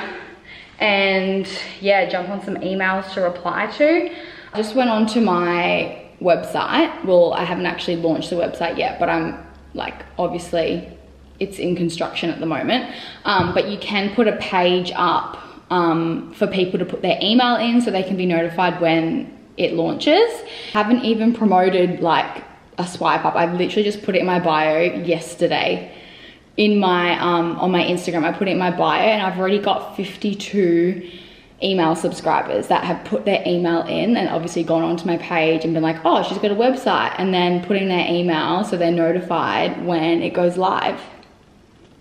and yeah, jump on some emails to reply to. I just went on to my website. Well, I haven't actually launched the website yet, but I'm like, obviously it's in construction at the moment. Um, but you can put a page up um, for people to put their email in so they can be notified when it launches. Haven't even promoted like a swipe up. I've literally just put it in my bio yesterday in my um, on my Instagram. I put it in my bio and I've already got 52 email subscribers that have put their email in and obviously gone onto my page and been like, oh, she's got a website, and then putting their email so they're notified when it goes live.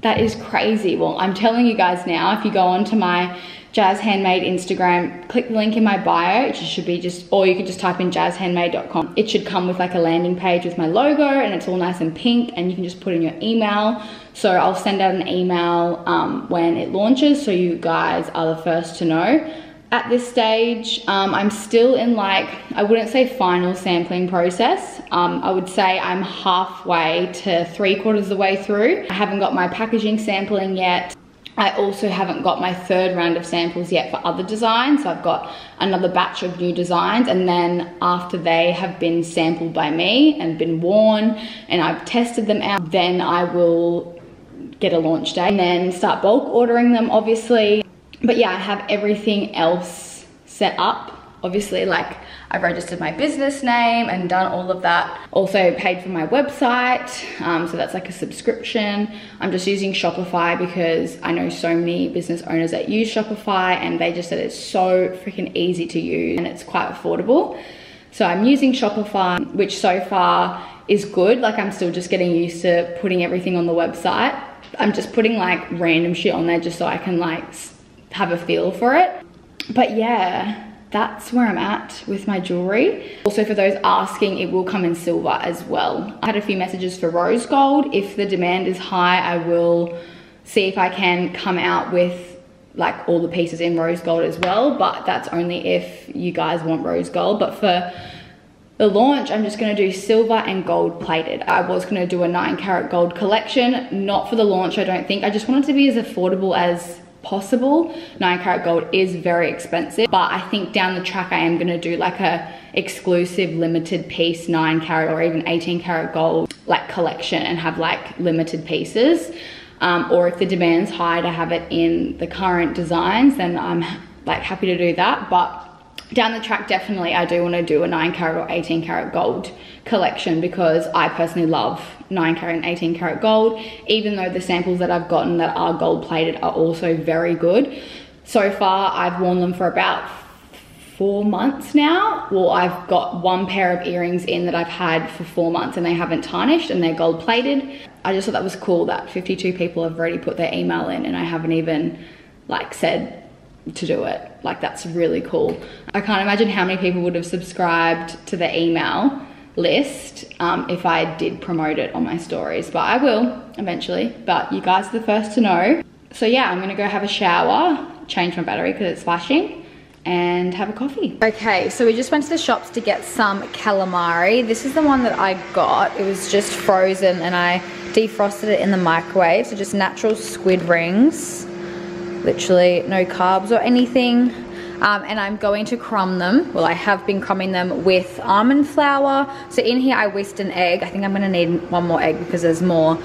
That is crazy. Well, I'm telling you guys now, if you go onto my Jaz Handmade Instagram, click the link in my bio. It should be just, or you could just type in jazhandmade.com. It should come with like a landing page with my logo and it's all nice and pink and you can just put in your email. So I'll send out an email um, when it launches so you guys are the first to know. At this stage, um, I'm still in like, I wouldn't say final sampling process. Um, I would say I'm halfway to three quarters of the way through. I haven't got my packaging sampling yet. I also haven't got my third round of samples yet for other designs. So I've got another batch of new designs and then after they have been sampled by me and been worn and I've tested them out, then I will get a launch date and then start bulk ordering them obviously. But yeah, I have everything else set up obviously like I've registered my business name and done all of that. Also paid for my website, um, so that's like a subscription. I'm just using Shopify because I know so many business owners that use Shopify and they just said it's so freaking easy to use and it's quite affordable. So I'm using Shopify, which so far is good. Like I'm still just getting used to putting everything on the website. I'm just putting like random shit on there just so I can like have a feel for it. But yeah, that's where I'm at with my jewelry. Also for those asking, it will come in silver as well. I had a few messages for rose gold. If the demand is high, I will see if I can come out with like all the pieces in rose gold as well, but that's only if you guys want rose gold. But for the launch, I'm just gonna do silver and gold plated. I was gonna do a nine carat gold collection, not for the launch, I don't think. I just wanted to be as affordable as possible. Nine carat gold is very expensive, but I think down the track I am gonna do like a exclusive limited piece nine carat or even 18 carat gold like collection and have like limited pieces. Um, or if the demand's high to have it in the current designs, then I'm like happy to do that. But down the track definitely i do want to do a 9 carat or 18 carat gold collection because i personally love 9 carat and 18 carat gold. Even though the samples that i've gotten that are gold plated are also very good so far i've worn them for about four months now. Well i've got one pair of earrings in that i've had for four months and they haven't tarnished and they're gold plated. I just thought that was cool that 52 people have already put their email in and i haven't even like said to do it. Like that's really cool. I can't imagine how many people would have subscribed to the email list um, if I did promote it on my stories, but I will eventually. But you guys are the first to know. So yeah, I'm gonna go have a shower, change my battery because it's flashing, and have a coffee. Okay, so we just went to the shops to get some calamari. This is the one that I got. It was just frozen and I defrosted it in the microwave. So just natural squid rings literally no carbs or anything. Um, and I'm going to crumb them. Well, I have been crumbing them with almond flour. So in here I whisked an egg. I think I'm gonna need one more egg because there's more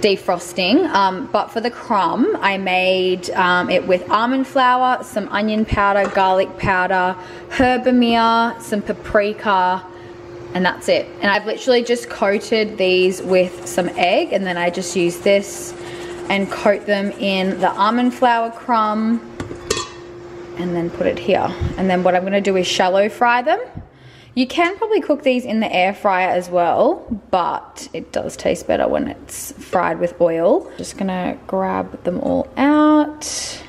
defrosting. Um, but for the crumb, I made um, it with almond flour, some onion powder, garlic powder, Herbamare, some paprika, and that's it. And I've literally just coated these with some egg and then I just use this and coat them in the almond flour crumb and then put it here. And then what I'm gonna do is shallow fry them. You can probably cook these in the air fryer as well, but it does taste better when it's fried with oil. Just gonna grab them all out.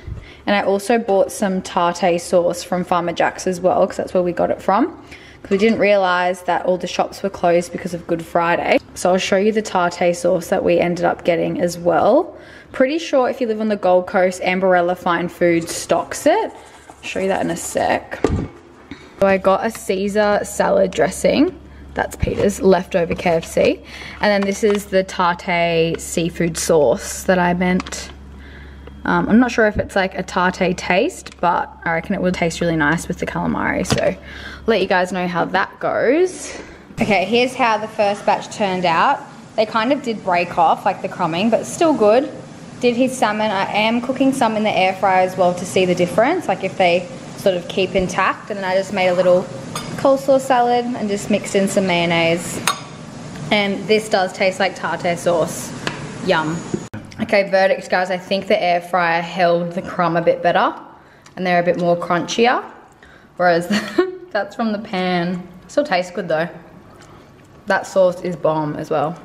And I also bought some tartare sauce from Farmer Jack's as well, because that's where we got it from. Because we didn't realize that all the shops were closed because of Good Friday. So I'll show you the tartare sauce that we ended up getting as well. Pretty sure if you live on the Gold Coast, Amberella Fine Foods stocks it. I'll show you that in a sec. So I got a Caesar salad dressing. That's Peter's leftover KFC. And then this is the tartare seafood sauce that I meant. Um, I'm not sure if it's like a tartare taste, but I reckon it will taste really nice with the calamari. So let you guys know how that goes. Okay, here's how the first batch turned out. They kind of did break off, like the crumbing, but still good. Did his salmon. I am cooking some in the air fryer as well to see the difference, like if they sort of keep intact. And then I just made a little coleslaw salad and just mixed in some mayonnaise. And this does taste like tartare sauce. Yum. Okay, verdict, guys. I think the air fryer held the crumb a bit better, and they're a bit more crunchier. Whereas that's from the pan. Still tastes good though. That sauce is bomb as well.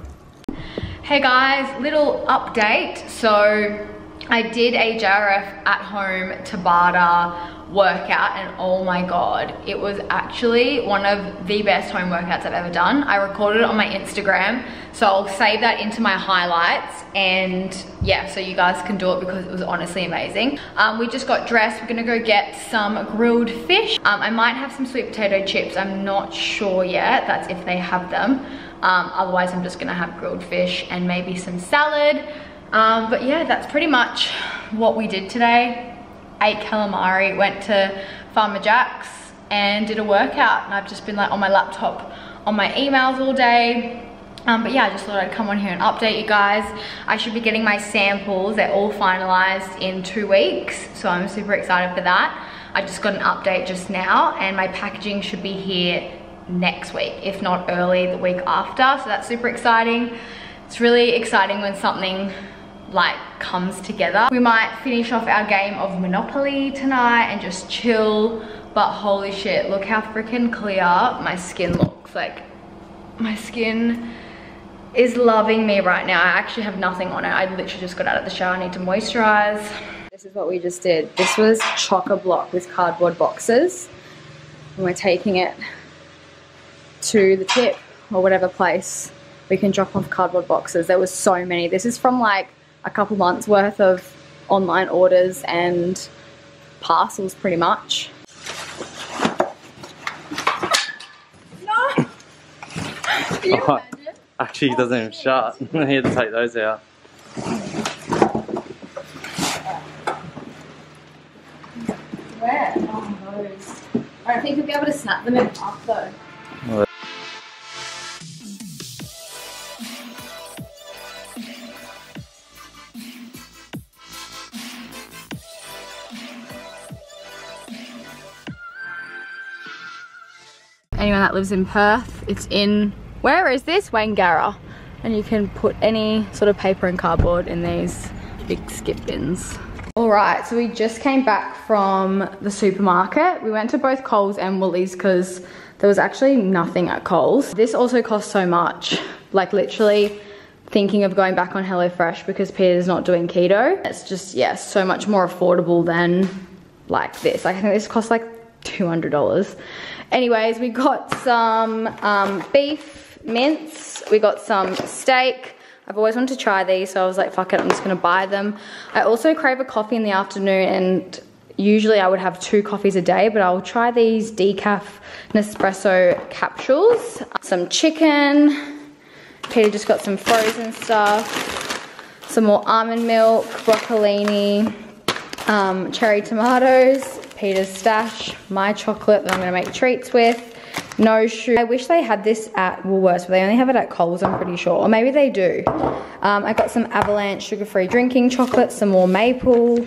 Hey guys, little update. So I did a JRF at home Tabata workout and oh my god, it was actually one of the best home workouts I've ever done. I recorded it on my Instagram, so I'll save that into my highlights and yeah, so you guys can do it because it was honestly amazing. Um, we just got dressed, we're gonna go get some grilled fish. Um, I might have some sweet potato chips, I'm not sure yet, that's if they have them. Um, otherwise I'm just gonna have grilled fish and maybe some salad. Um, but yeah, that's pretty much what we did today. Ate calamari, went to Farmer Jack's and did a workout and I've just been like on my laptop on my emails all day. Um, but yeah, I just thought I'd come on here and update you guys. I should be getting my samples. They're all finalized in two weeks. So I'm super excited for that. I just got an update just now and my packaging should be here next week, if not early the week after. So that's super exciting. It's really exciting when something like comes together. We might finish off our game of Monopoly tonight and just chill. But holy shit, look how freaking clear my skin looks. Like my skin is loving me right now. I actually have nothing on it. I literally just got out of the shower. I need to moisturize. This is what we just did. This was chock-a-block with cardboard boxes. And we're taking it to the tip or whatever place we can drop off cardboard boxes. There was so many. This is from like a couple months worth of online orders and parcels pretty much. No! Can you Oh. imagine? Actually, he doesn't even shut. he had to take those out. Where? Oh, those. I don't think you'll be able to snap them in half though. Anyone that lives in Perth, it's in, where is this? Wangara. And you can put any sort of paper and cardboard in these big skip bins. All right, so we just came back from the supermarket. We went to both Coles and Woolies because there was actually nothing at Coles. This also cost so much. Like literally thinking of going back on HelloFresh because Peter's not doing keto. It's just, yeah, so much more affordable than like this. Like I think this cost like $200. Anyways, we got some um, beef mince. We got some steak. I've always wanted to try these, so I was like, fuck it, I'm just gonna buy them. I also crave a coffee in the afternoon, and usually I would have two coffees a day, but I'll try these decaf Nespresso capsules. Some chicken. Peter just got some frozen stuff. Some more almond milk, broccolini, um, cherry tomatoes, Peter's stash, my chocolate that I'm gonna make treats with, Noshu. I wish they had this at Woolworths, but they only have it at Coles, I'm pretty sure. Or maybe they do. Um, I got some Avalanche sugar-free drinking chocolate, some more maple.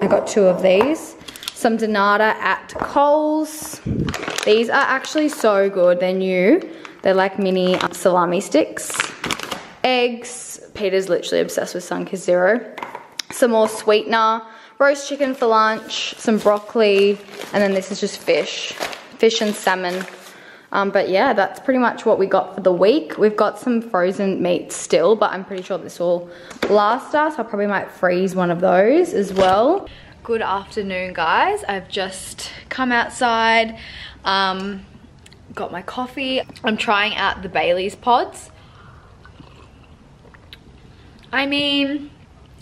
I got two of these. Some Donata at Coles. These are actually so good. They're new. They're like mini um, salami sticks. Eggs. Peter's literally obsessed with Sunkist Zero. Some more sweetener. Roast chicken for lunch. Some broccoli. And then this is just fish. Fish and salmon. Um, but yeah, that's pretty much what we got for the week. We've got some frozen meat still, but I'm pretty sure this will last us. I probably might freeze one of those as well. Good afternoon, guys. I've just come outside, um, got my coffee. I'm trying out the Bailey's pods. I mean,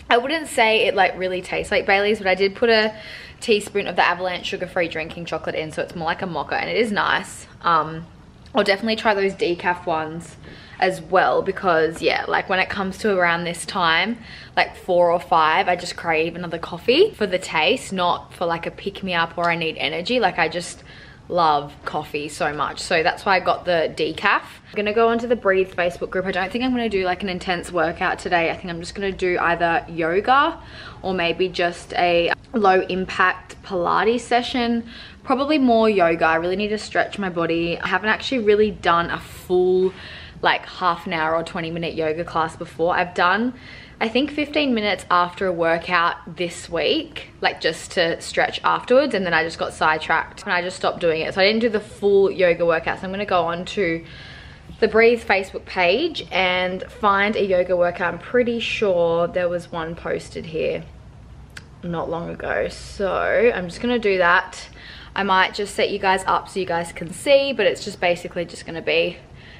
I wouldn't say it like really tastes like Bailey's, but I did put a teaspoon of the Avalanche sugar-free drinking chocolate in, so it's more like a mocha, and it is nice. Um, I'll definitely try those decaf ones as well because yeah like when it comes to around this time like four or five i just crave another coffee for the taste not for like a pick me up or i need energy like i just love coffee so much. So that's why i got the decaf. I'm gonna go onto the breathe facebook group. I don't think i'm gonna do like an intense workout today. I think i'm just gonna do either yoga or maybe just a low impact pilates session. Probably more yoga. I really need to stretch my body. I haven't actually really done a full like half an hour or 20 minute yoga class before. I've done I think 15 minutes after a workout this week, like just to stretch afterwards, and then I just got sidetracked and I just stopped doing it. So I didn't do the full yoga workout. So I'm gonna go on to the Breathe Facebook page and find a yoga workout. I'm pretty sure there was one posted here not long ago. So I'm just gonna do that. I might just set you guys up so you guys can see, but it's just basically just gonna be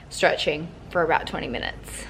stretching for about 20 minutes.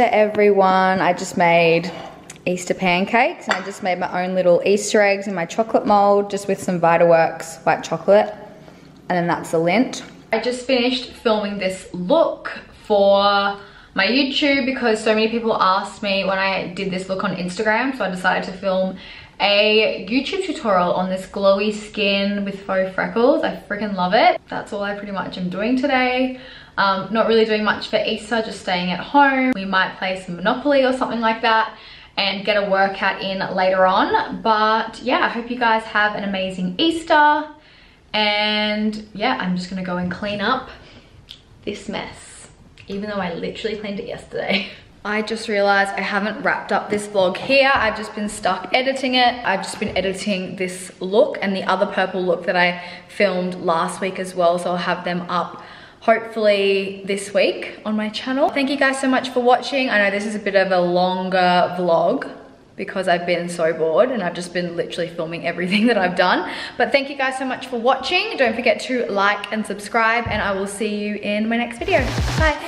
Easter, everyone. I just made Easter pancakes and I just made my own little Easter eggs in my chocolate mold just with some Vitawerx white chocolate. And then that's the Lindt. I just finished filming this look for my YouTube because so many people asked me when I did this look on Instagram. So I decided to film a YouTube tutorial on this glowy skin with faux freckles. I freaking love it. That's all I pretty much am doing today. Um, not really doing much for Easter, just staying at home. We might play some Monopoly or something like that and get a workout in later on. But yeah, I hope you guys have an amazing Easter. And yeah, I'm just gonna go and clean up this mess, even though I literally cleaned it yesterday. I just realized I haven't wrapped up this vlog here. I've just been stuck editing it. I've just been editing this look and the other purple look that I filmed last week as well. So I'll have them up hopefully this week on my channel. Thank you guys so much for watching. I know this is a bit of a longer vlog because I've been so bored and I've just been literally filming everything that I've done. But thank you guys so much for watching. Don't forget to like and subscribe and I will see you in my next video. Bye.